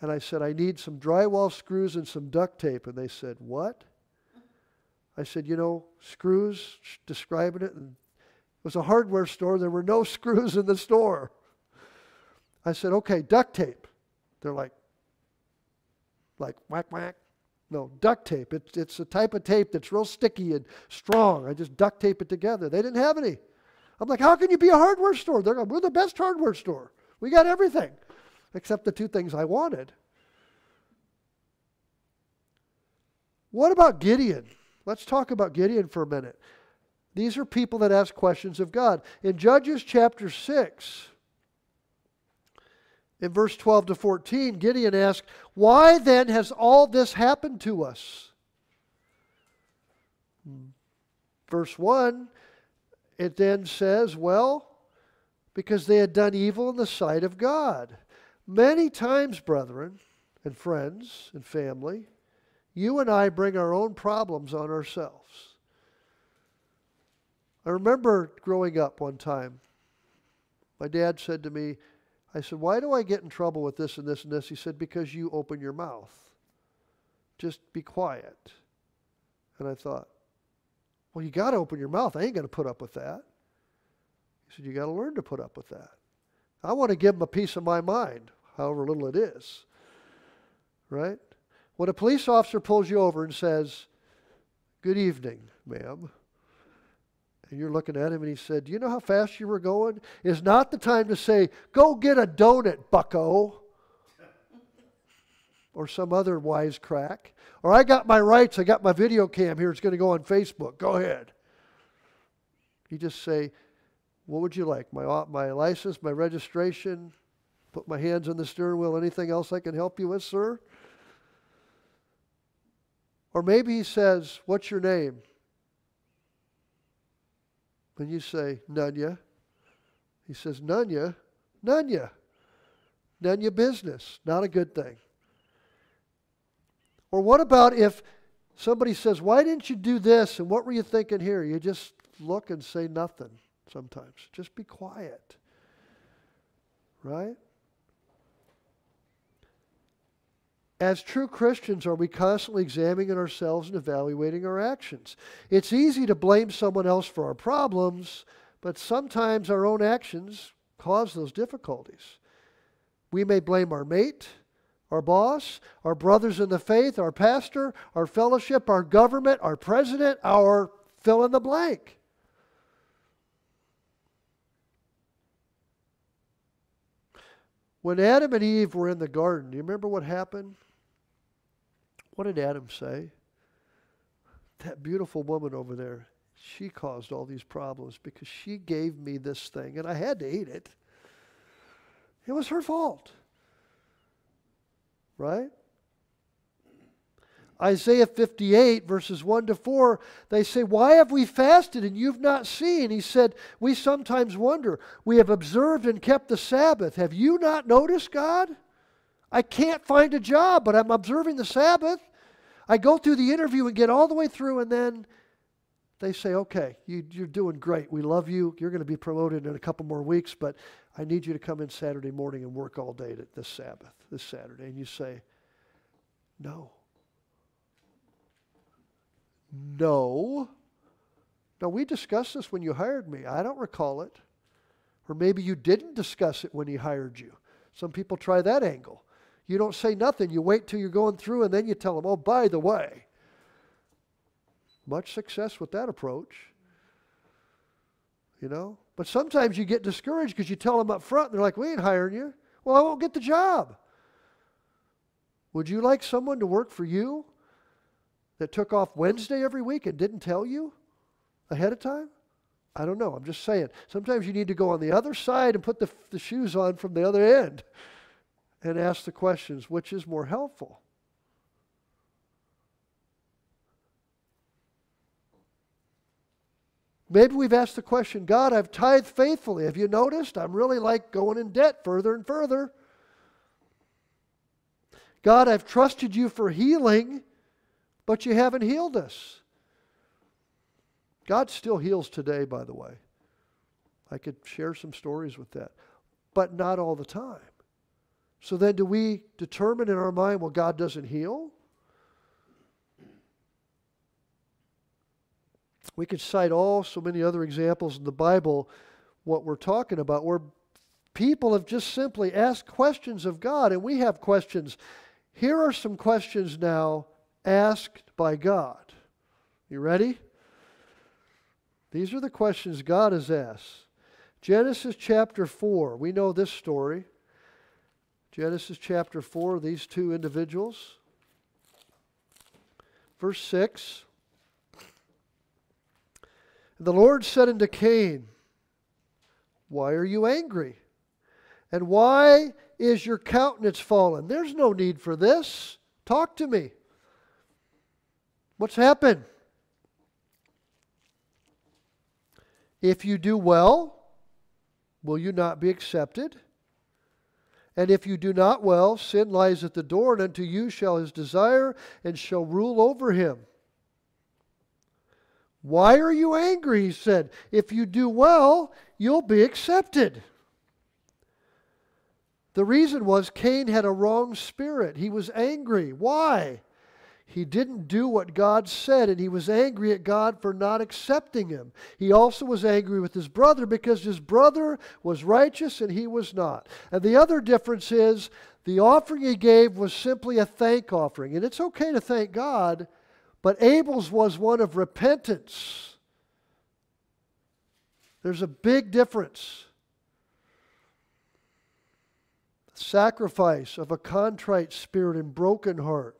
Speaker 1: and I said, I need some drywall screws and some duct tape. And they said, What? I said, You know, screws, describing it. And it was a hardware store. There were no [laughs] screws in the store. I said, Okay, duct tape. They're like, like whack, whack. No, duct tape. It's, it's a type of tape that's real sticky and strong. I just duct tape it together. They didn't have any. I'm like, how can you be a hardware store? They're going, we're the best hardware store. We got everything except the two things I wanted. What about Gideon? Let's talk about Gideon for a minute. These are people that ask questions of God. In Judges chapter 6, in verse 12 to 14, Gideon asks, Why then has all this happened to us? Hmm. Verse 1 it then says, well, because they had done evil in the sight of God. Many times, brethren and friends and family, you and I bring our own problems on ourselves. I remember growing up one time, my dad said to me, I said, Why do I get in trouble with this and this and this? He said, Because you open your mouth. Just be quiet. And I thought, well, you got to open your mouth. I ain't going to put up with that. He said, You got to learn to put up with that. I want to give him a piece of my mind, however little it is. Right? When a police officer pulls you over and says, Good evening, ma'am, and you're looking at him and he said, Do you know how fast you were going? Is not the time to say, Go get a donut, bucko [laughs] or some other wisecrack. Or I got my rights, I got my video cam here, it's going to go on Facebook. Go ahead. You just say, What would you like? My, my license, my registration, put my hands on the steering wheel, anything else I can help you with, sir? Or maybe he says, What's your name? And you say, Nanya, He says, Nanya, Nanya, Nanya business. Not a good thing. Or what about if somebody says, Why didn't you do this? And what were you thinking here? You just look and say nothing sometimes. Just be quiet. Right? As true Christians, are we constantly examining ourselves and evaluating our actions? It's easy to blame someone else for our problems, but sometimes our own actions cause those difficulties. We may blame our mate, our boss, our brothers in the faith, our pastor, our fellowship, our government, our president, our fill in the blank. When Adam and Eve were in the garden, do you remember what happened? What did Adam say? That beautiful woman over there, she caused all these problems because she gave me this thing and I had to eat it. It was her fault right? Isaiah 58, verses 1 to 4, they say, Why have we fasted and you've not seen? He said, We sometimes wonder. We have observed and kept the Sabbath. Have you not noticed, God? I can't find a job, but I'm observing the Sabbath. I go through the interview and get all the way through, and then They say, okay, you, you're doing great. We love you. You're going to be promoted in a couple more weeks, but I need you to come in Saturday morning and work all day this Sabbath, this Saturday. And you say, no. No. Now, we discussed this when you hired me. I don't recall it. Or maybe you didn't discuss it when he hired you. Some people try that angle. You don't say nothing. You wait till you're going through and then you tell them, oh, by the way. Much success with that approach. You know? But sometimes you get discouraged because you tell them up front and they're like, we ain't hiring you. Well, I won't get the job. Would you like someone to work for you that took off Wednesday every week and didn't tell you ahead of time? I don't know. I'm just saying. Sometimes you need to go on the other side and put the, the shoes on from the other end and ask the questions which is more helpful? Maybe we've asked the question God, I've tithed faithfully. Have you noticed? I'm really like going in debt further and further. God, I've trusted you for healing, but you haven't healed us. God still heals today, by the way. I could share some stories with that, but not all the time. So then, do we determine in our mind, well, God doesn't heal? We could cite all so many other examples in the Bible, what we're talking about, where people have just simply asked questions of God, and we have questions. Here are some questions now asked by God. You ready? These are the questions God has asked. Genesis chapter 4, we know this story. Genesis chapter 4, these two individuals. Verse 6 The Lord said unto Cain, Why are you angry? And why is your countenance fallen? There's no need for this. Talk to me. What's happened? If you do well, will you not be accepted? And if you do not well, sin lies at the door, and unto you shall his desire, and shall rule over him. Why are you angry? He said. If you do well, you'll be accepted. The reason was Cain had a wrong spirit. He was angry. Why? He didn't do what God said, and he was angry at God for not accepting him. He also was angry with his brother because his brother was righteous and he was not. And the other difference is the offering he gave was simply a thank offering. And it's okay to thank God, but Abel's was one of repentance. There's a big difference. Sacrifice of a contrite spirit and broken heart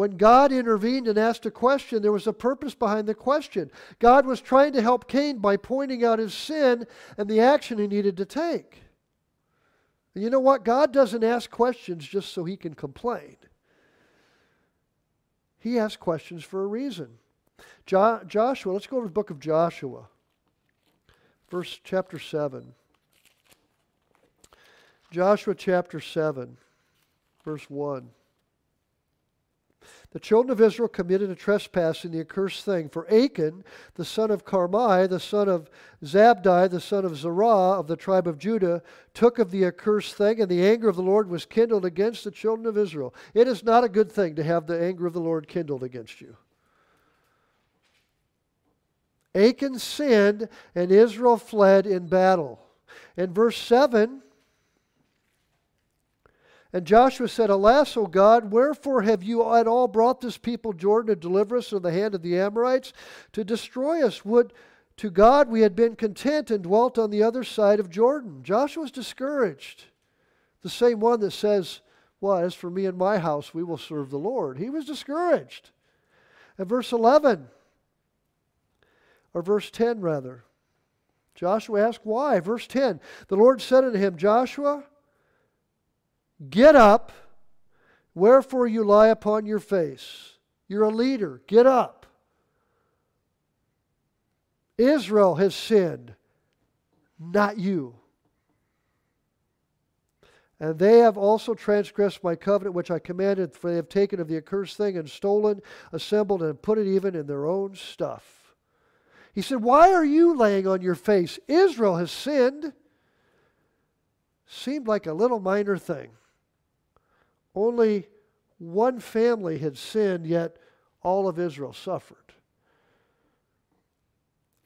Speaker 1: when God intervened and asked a question, there was a purpose behind the question. God was trying to help Cain by pointing out his sin and the action he needed to take. And you know what? God doesn't ask questions just so he can complain. He asks questions for a reason. Jo- Joshua, let's go over the book of Joshua, verse chapter 7. Joshua chapter 7, verse 1. The children of Israel committed a trespass in the accursed thing. For Achan, the son of Carmi, the son of Zabdi, the son of Zerah of the tribe of Judah, took of the accursed thing, and the anger of the Lord was kindled against the children of Israel. It is not a good thing to have the anger of the Lord kindled against you. Achan sinned, and Israel fled in battle. In verse 7, and Joshua said, Alas, O God, wherefore have you at all brought this people Jordan to deliver us from the hand of the Amorites to destroy us? Would to God we had been content and dwelt on the other side of Jordan. Joshua was discouraged. The same one that says, Well, as for me and my house, we will serve the Lord. He was discouraged. And verse 11, or verse 10 rather, Joshua asked why. Verse 10 The Lord said unto him, Joshua, Get up. Wherefore you lie upon your face? You're a leader. Get up. Israel has sinned, not you. And they have also transgressed my covenant which I commanded, for they have taken of the accursed thing and stolen, assembled, and put it even in their own stuff. He said, Why are you laying on your face? Israel has sinned. Seemed like a little minor thing. Only one family had sinned, yet all of Israel suffered.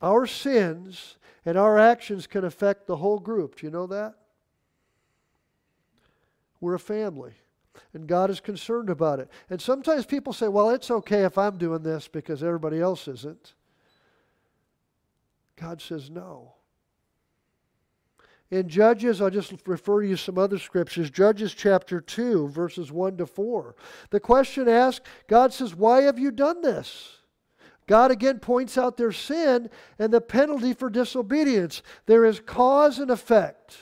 Speaker 1: Our sins and our actions can affect the whole group. Do you know that? We're a family. And God is concerned about it. And sometimes people say, well, it's okay if I'm doing this because everybody else isn't. God says no. In Judges, I'll just refer you some other scriptures. Judges chapter 2, verses 1 to 4. The question asked, God says, Why have you done this? God again points out their sin and the penalty for disobedience. There is cause and effect.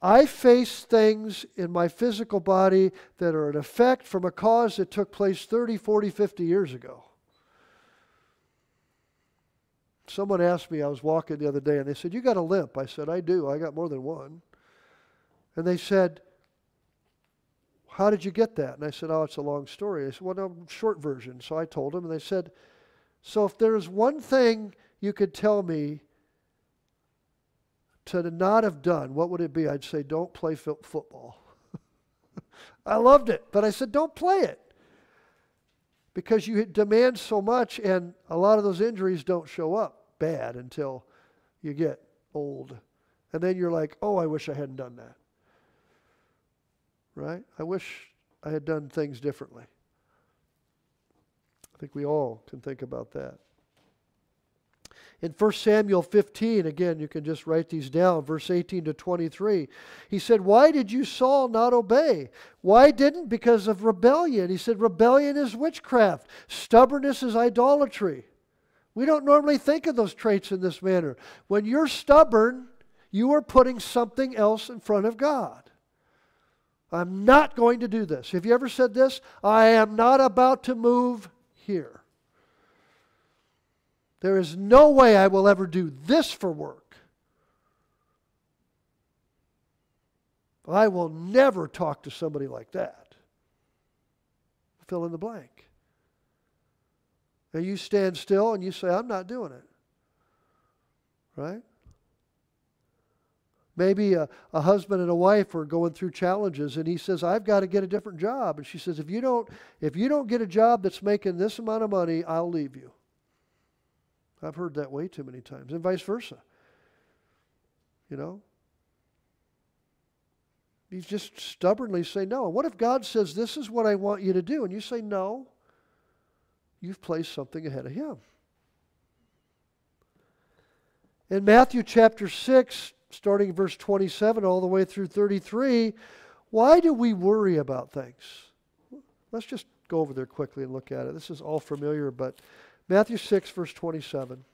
Speaker 1: I face things in my physical body that are an effect from a cause that took place 30, 40, 50 years ago. Someone asked me, I was walking the other day, and they said, You got a limp. I said, I do. I got more than one. And they said, How did you get that? And I said, Oh, it's a long story. I said, Well, no, short version. So I told them, and they said, So if there's one thing you could tell me to not have done, what would it be? I'd say, don't play football. [laughs] I loved it, but I said, don't play it. Because you demand so much, and a lot of those injuries don't show up bad until you get old. And then you're like, oh, I wish I hadn't done that. Right? I wish I had done things differently. I think we all can think about that. In 1 Samuel 15, again, you can just write these down, verse 18 to 23. He said, Why did you, Saul, not obey? Why didn't? Because of rebellion. He said, Rebellion is witchcraft, stubbornness is idolatry. We don't normally think of those traits in this manner. When you're stubborn, you are putting something else in front of God. I'm not going to do this. Have you ever said this? I am not about to move here. There is no way I will ever do this for work. I will never talk to somebody like that. Fill in the blank. And you stand still and you say, I'm not doing it. Right? Maybe a, a, husband and a wife are going through challenges and he says, I've got to get a different job. And she says, if you don't, if you don't get a job that's making this amount of money, I'll leave you. I've heard that way too many times, and vice versa. You know? You just stubbornly say no. And what if God says, This is what I want you to do? And you say no? You've placed something ahead of Him. In Matthew chapter 6, starting verse 27 all the way through 33, why do we worry about things? Let's just go over there quickly and look at it. This is all familiar, but Matthew 6, verse 27.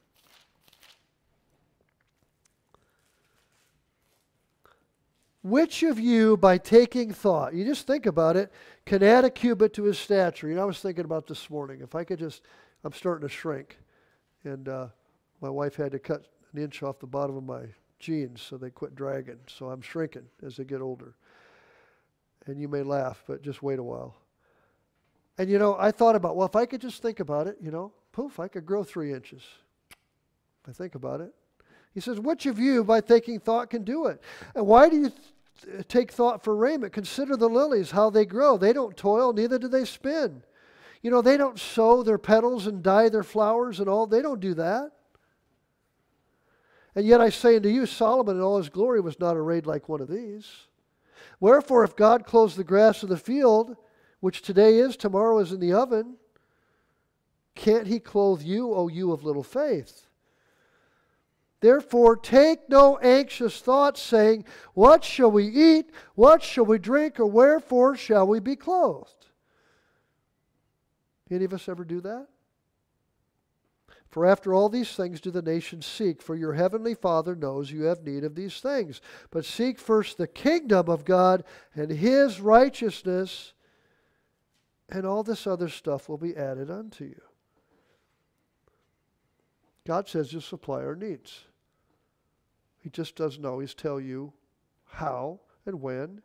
Speaker 1: Which of you, by taking thought, you just think about it, can add a cubit to his stature? You know, I was thinking about this morning. If I could just, I'm starting to shrink. And uh, my wife had to cut an inch off the bottom of my jeans so they quit dragging. So I'm shrinking as I get older. And you may laugh, but just wait a while. And you know, I thought about, well, if I could just think about it, you know, poof, I could grow three inches. I think about it. He says, Which of you, by taking thought, can do it? And why do you take thought for raiment? Consider the lilies, how they grow. They don't toil, neither do they spin. You know, they don't sow their petals and dye their flowers and all. They don't do that. And yet I say unto you, Solomon in all his glory was not arrayed like one of these. Wherefore, if God clothes the grass of the field, which today is, tomorrow is in the oven, can't he clothe you, O you of little faith? Therefore, take no anxious thoughts, saying, What shall we eat? What shall we drink? Or wherefore shall we be clothed? Any of us ever do that? For after all these things do the nations seek, for your heavenly Father knows you have need of these things. But seek first the kingdom of God and his righteousness, and all this other stuff will be added unto you. God says He'll supply our needs. He just doesn't always tell you how and when.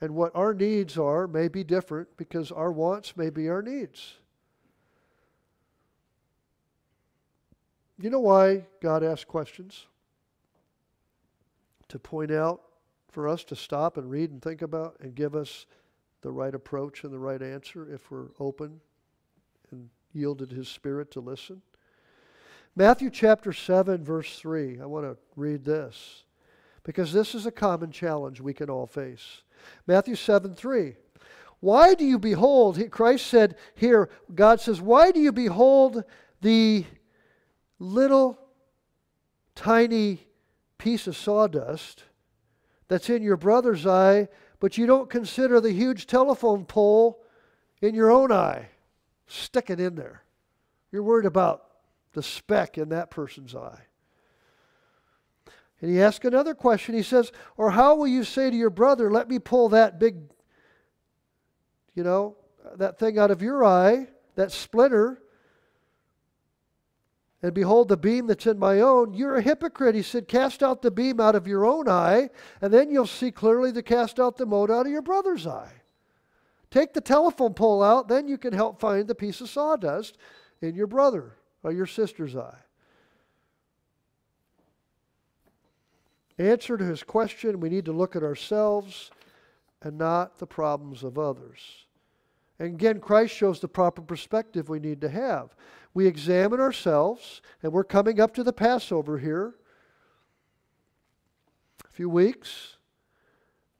Speaker 1: And what our needs are may be different because our wants may be our needs. You know why God asks questions? To point out for us to stop and read and think about and give us the right approach and the right answer if we're open and yielded His Spirit to listen. Matthew chapter 7, verse 3. I want to read this because this is a common challenge we can all face. Matthew 7, 3. Why do you behold, Christ said here, God says, why do you behold the little tiny piece of sawdust that's in your brother's eye, but you don't consider the huge telephone pole in your own eye? Stick it in there. You're worried about the speck in that person's eye. And he asks another question. He says, Or how will you say to your brother, Let me pull that big, you know, that thing out of your eye, that splinter, and behold the beam that's in my own? You're a hypocrite. He said, Cast out the beam out of your own eye, and then you'll see clearly to cast out the mote out of your brother's eye. Take the telephone pole out, then you can help find the piece of sawdust in your brother or your sister's eye. Answer to his question we need to look at ourselves and not the problems of others. And again, Christ shows the proper perspective we need to have. We examine ourselves, and we're coming up to the Passover here. A few weeks.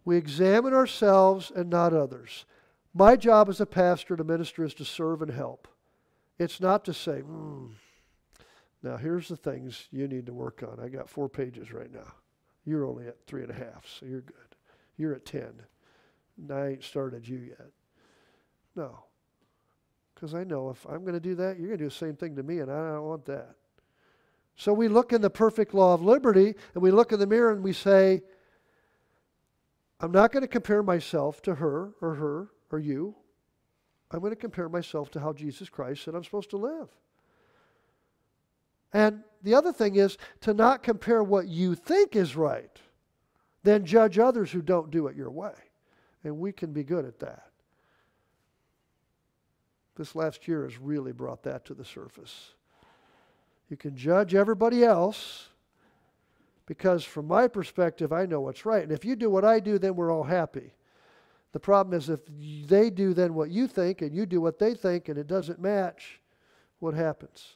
Speaker 1: We examine ourselves and not others. My job as a pastor to minister is to serve and help. It's not to say, mm, now here's the things you need to work on. I got four pages right now. You're only at three and a half, so you're good. You're at 10. And I ain't started you yet. No. Because I know if I'm going to do that, you're going to do the same thing to me, and I don't want that. So we look in the perfect law of liberty, and we look in the mirror and we say, I'm not going to compare myself to her or her or you. I'm going to compare myself to how Jesus Christ said I'm supposed to live. And the other thing is to not compare what you think is right, then judge others who don't do it your way. And we can be good at that. This last year has really brought that to the surface. You can judge everybody else because, from my perspective, I know what's right. And if you do what I do, then we're all happy. The problem is if they do then what you think and you do what they think and it doesn't match, what happens?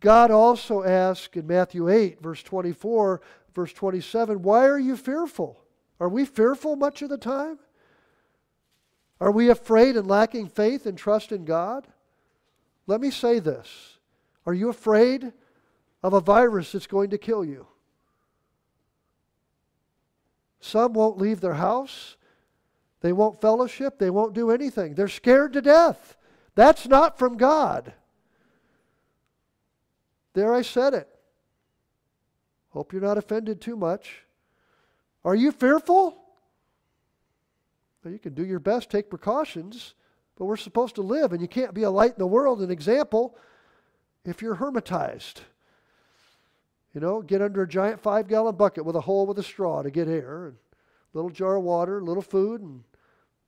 Speaker 1: God also asks in Matthew 8, verse 24, verse 27, Why are you fearful? Are we fearful much of the time? Are we afraid and lacking faith and trust in God? Let me say this Are you afraid of a virus that's going to kill you? Some won't leave their house. They won't fellowship. They won't do anything. They're scared to death. That's not from God. There I said it. Hope you're not offended too much. Are you fearful? Well, you can do your best, take precautions, but we're supposed to live, and you can't be a light in the world, an example, if you're hermetized. You know, get under a giant five gallon bucket with a hole with a straw to get air, and a little jar of water, a little food, and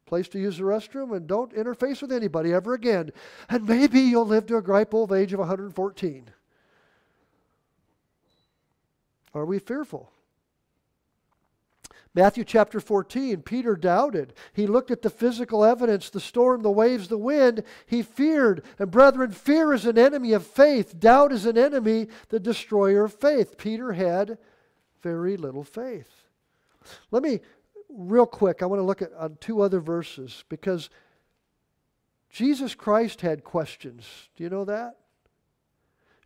Speaker 1: place to use the restroom, and don't interface with anybody ever again. And maybe you'll live to a ripe old age of 114. Are we fearful? Matthew chapter 14, Peter doubted. He looked at the physical evidence, the storm, the waves, the wind. He feared. And brethren, fear is an enemy of faith. Doubt is an enemy, the destroyer of faith. Peter had very little faith. Let me, real quick, I want to look at on two other verses because Jesus Christ had questions. Do you know that?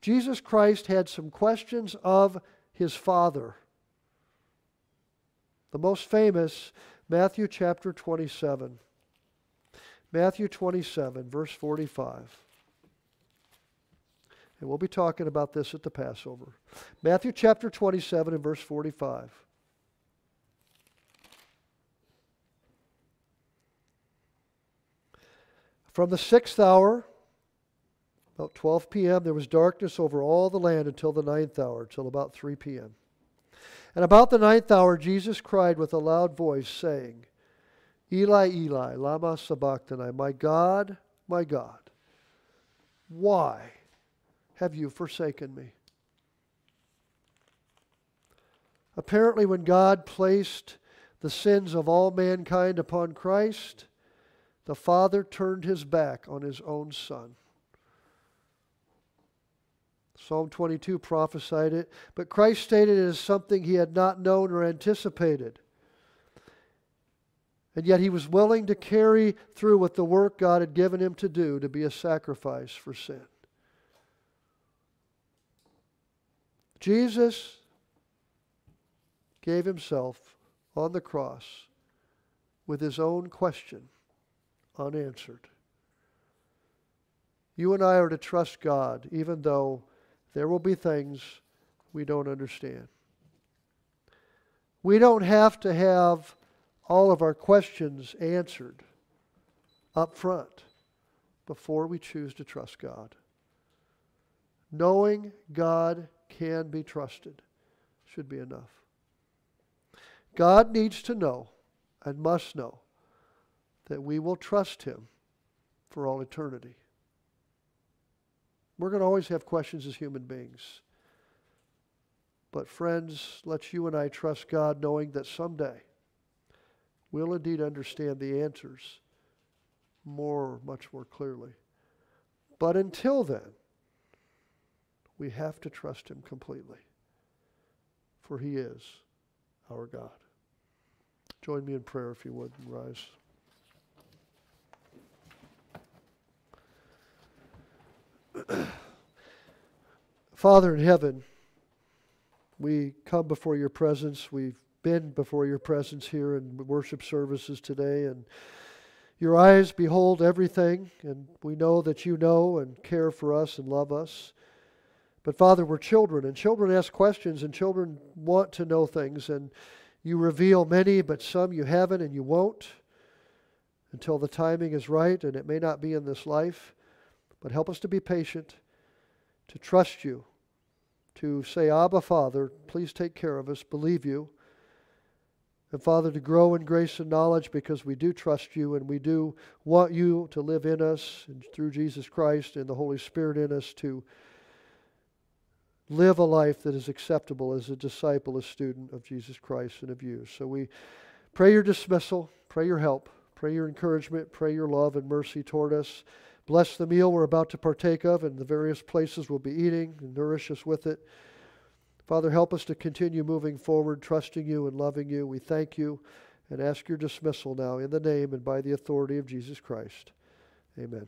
Speaker 1: Jesus Christ had some questions of his Father. The most famous, Matthew chapter 27. Matthew 27, verse 45. And we'll be talking about this at the Passover. Matthew chapter 27 and verse 45. From the sixth hour about 12 p.m., there was darkness over all the land until the ninth hour, till about 3 p.m. And about the ninth hour, Jesus cried with a loud voice, saying, Eli, Eli, Lama Sabachthani, my God, my God, why have you forsaken me? Apparently, when God placed the sins of all mankind upon Christ, the Father turned his back on his own Son. Psalm 22 prophesied it, but Christ stated it as something he had not known or anticipated. And yet he was willing to carry through with the work God had given him to do to be a sacrifice for sin. Jesus gave himself on the cross with his own question unanswered. You and I are to trust God even though there will be things we don't understand. We don't have to have all of our questions answered up front before we choose to trust God. Knowing God can be trusted should be enough. God needs to know and must know that we will trust Him for all eternity. We're going to always have questions as human beings. But, friends, let's you and I trust God knowing that someday we'll indeed understand the answers more, much more clearly. But until then, we have to trust Him completely, for He is our God. Join me in prayer if you would and rise. [clears throat] Father in heaven, we come before your presence. We've been before your presence here in worship services today, and your eyes behold everything, and we know that you know and care for us and love us. But Father, we're children, and children ask questions, and children want to know things, and you reveal many, but some you haven't and you won't until the timing is right, and it may not be in this life. But help us to be patient, to trust you, to say, Abba, Father, please take care of us, believe you. And Father, to grow in grace and knowledge because we do trust you and we do want you to live in us and through Jesus Christ and the Holy Spirit in us to live a life that is acceptable as a disciple, a student of Jesus Christ and of you. So we pray your dismissal, pray your help, pray your encouragement, pray your love and mercy toward us. Bless the meal we're about to partake of and the various places we'll be eating and nourish us with it. Father, help us to continue moving forward, trusting you and loving you. We thank you and ask your dismissal now in the name and by the authority of Jesus Christ. Amen.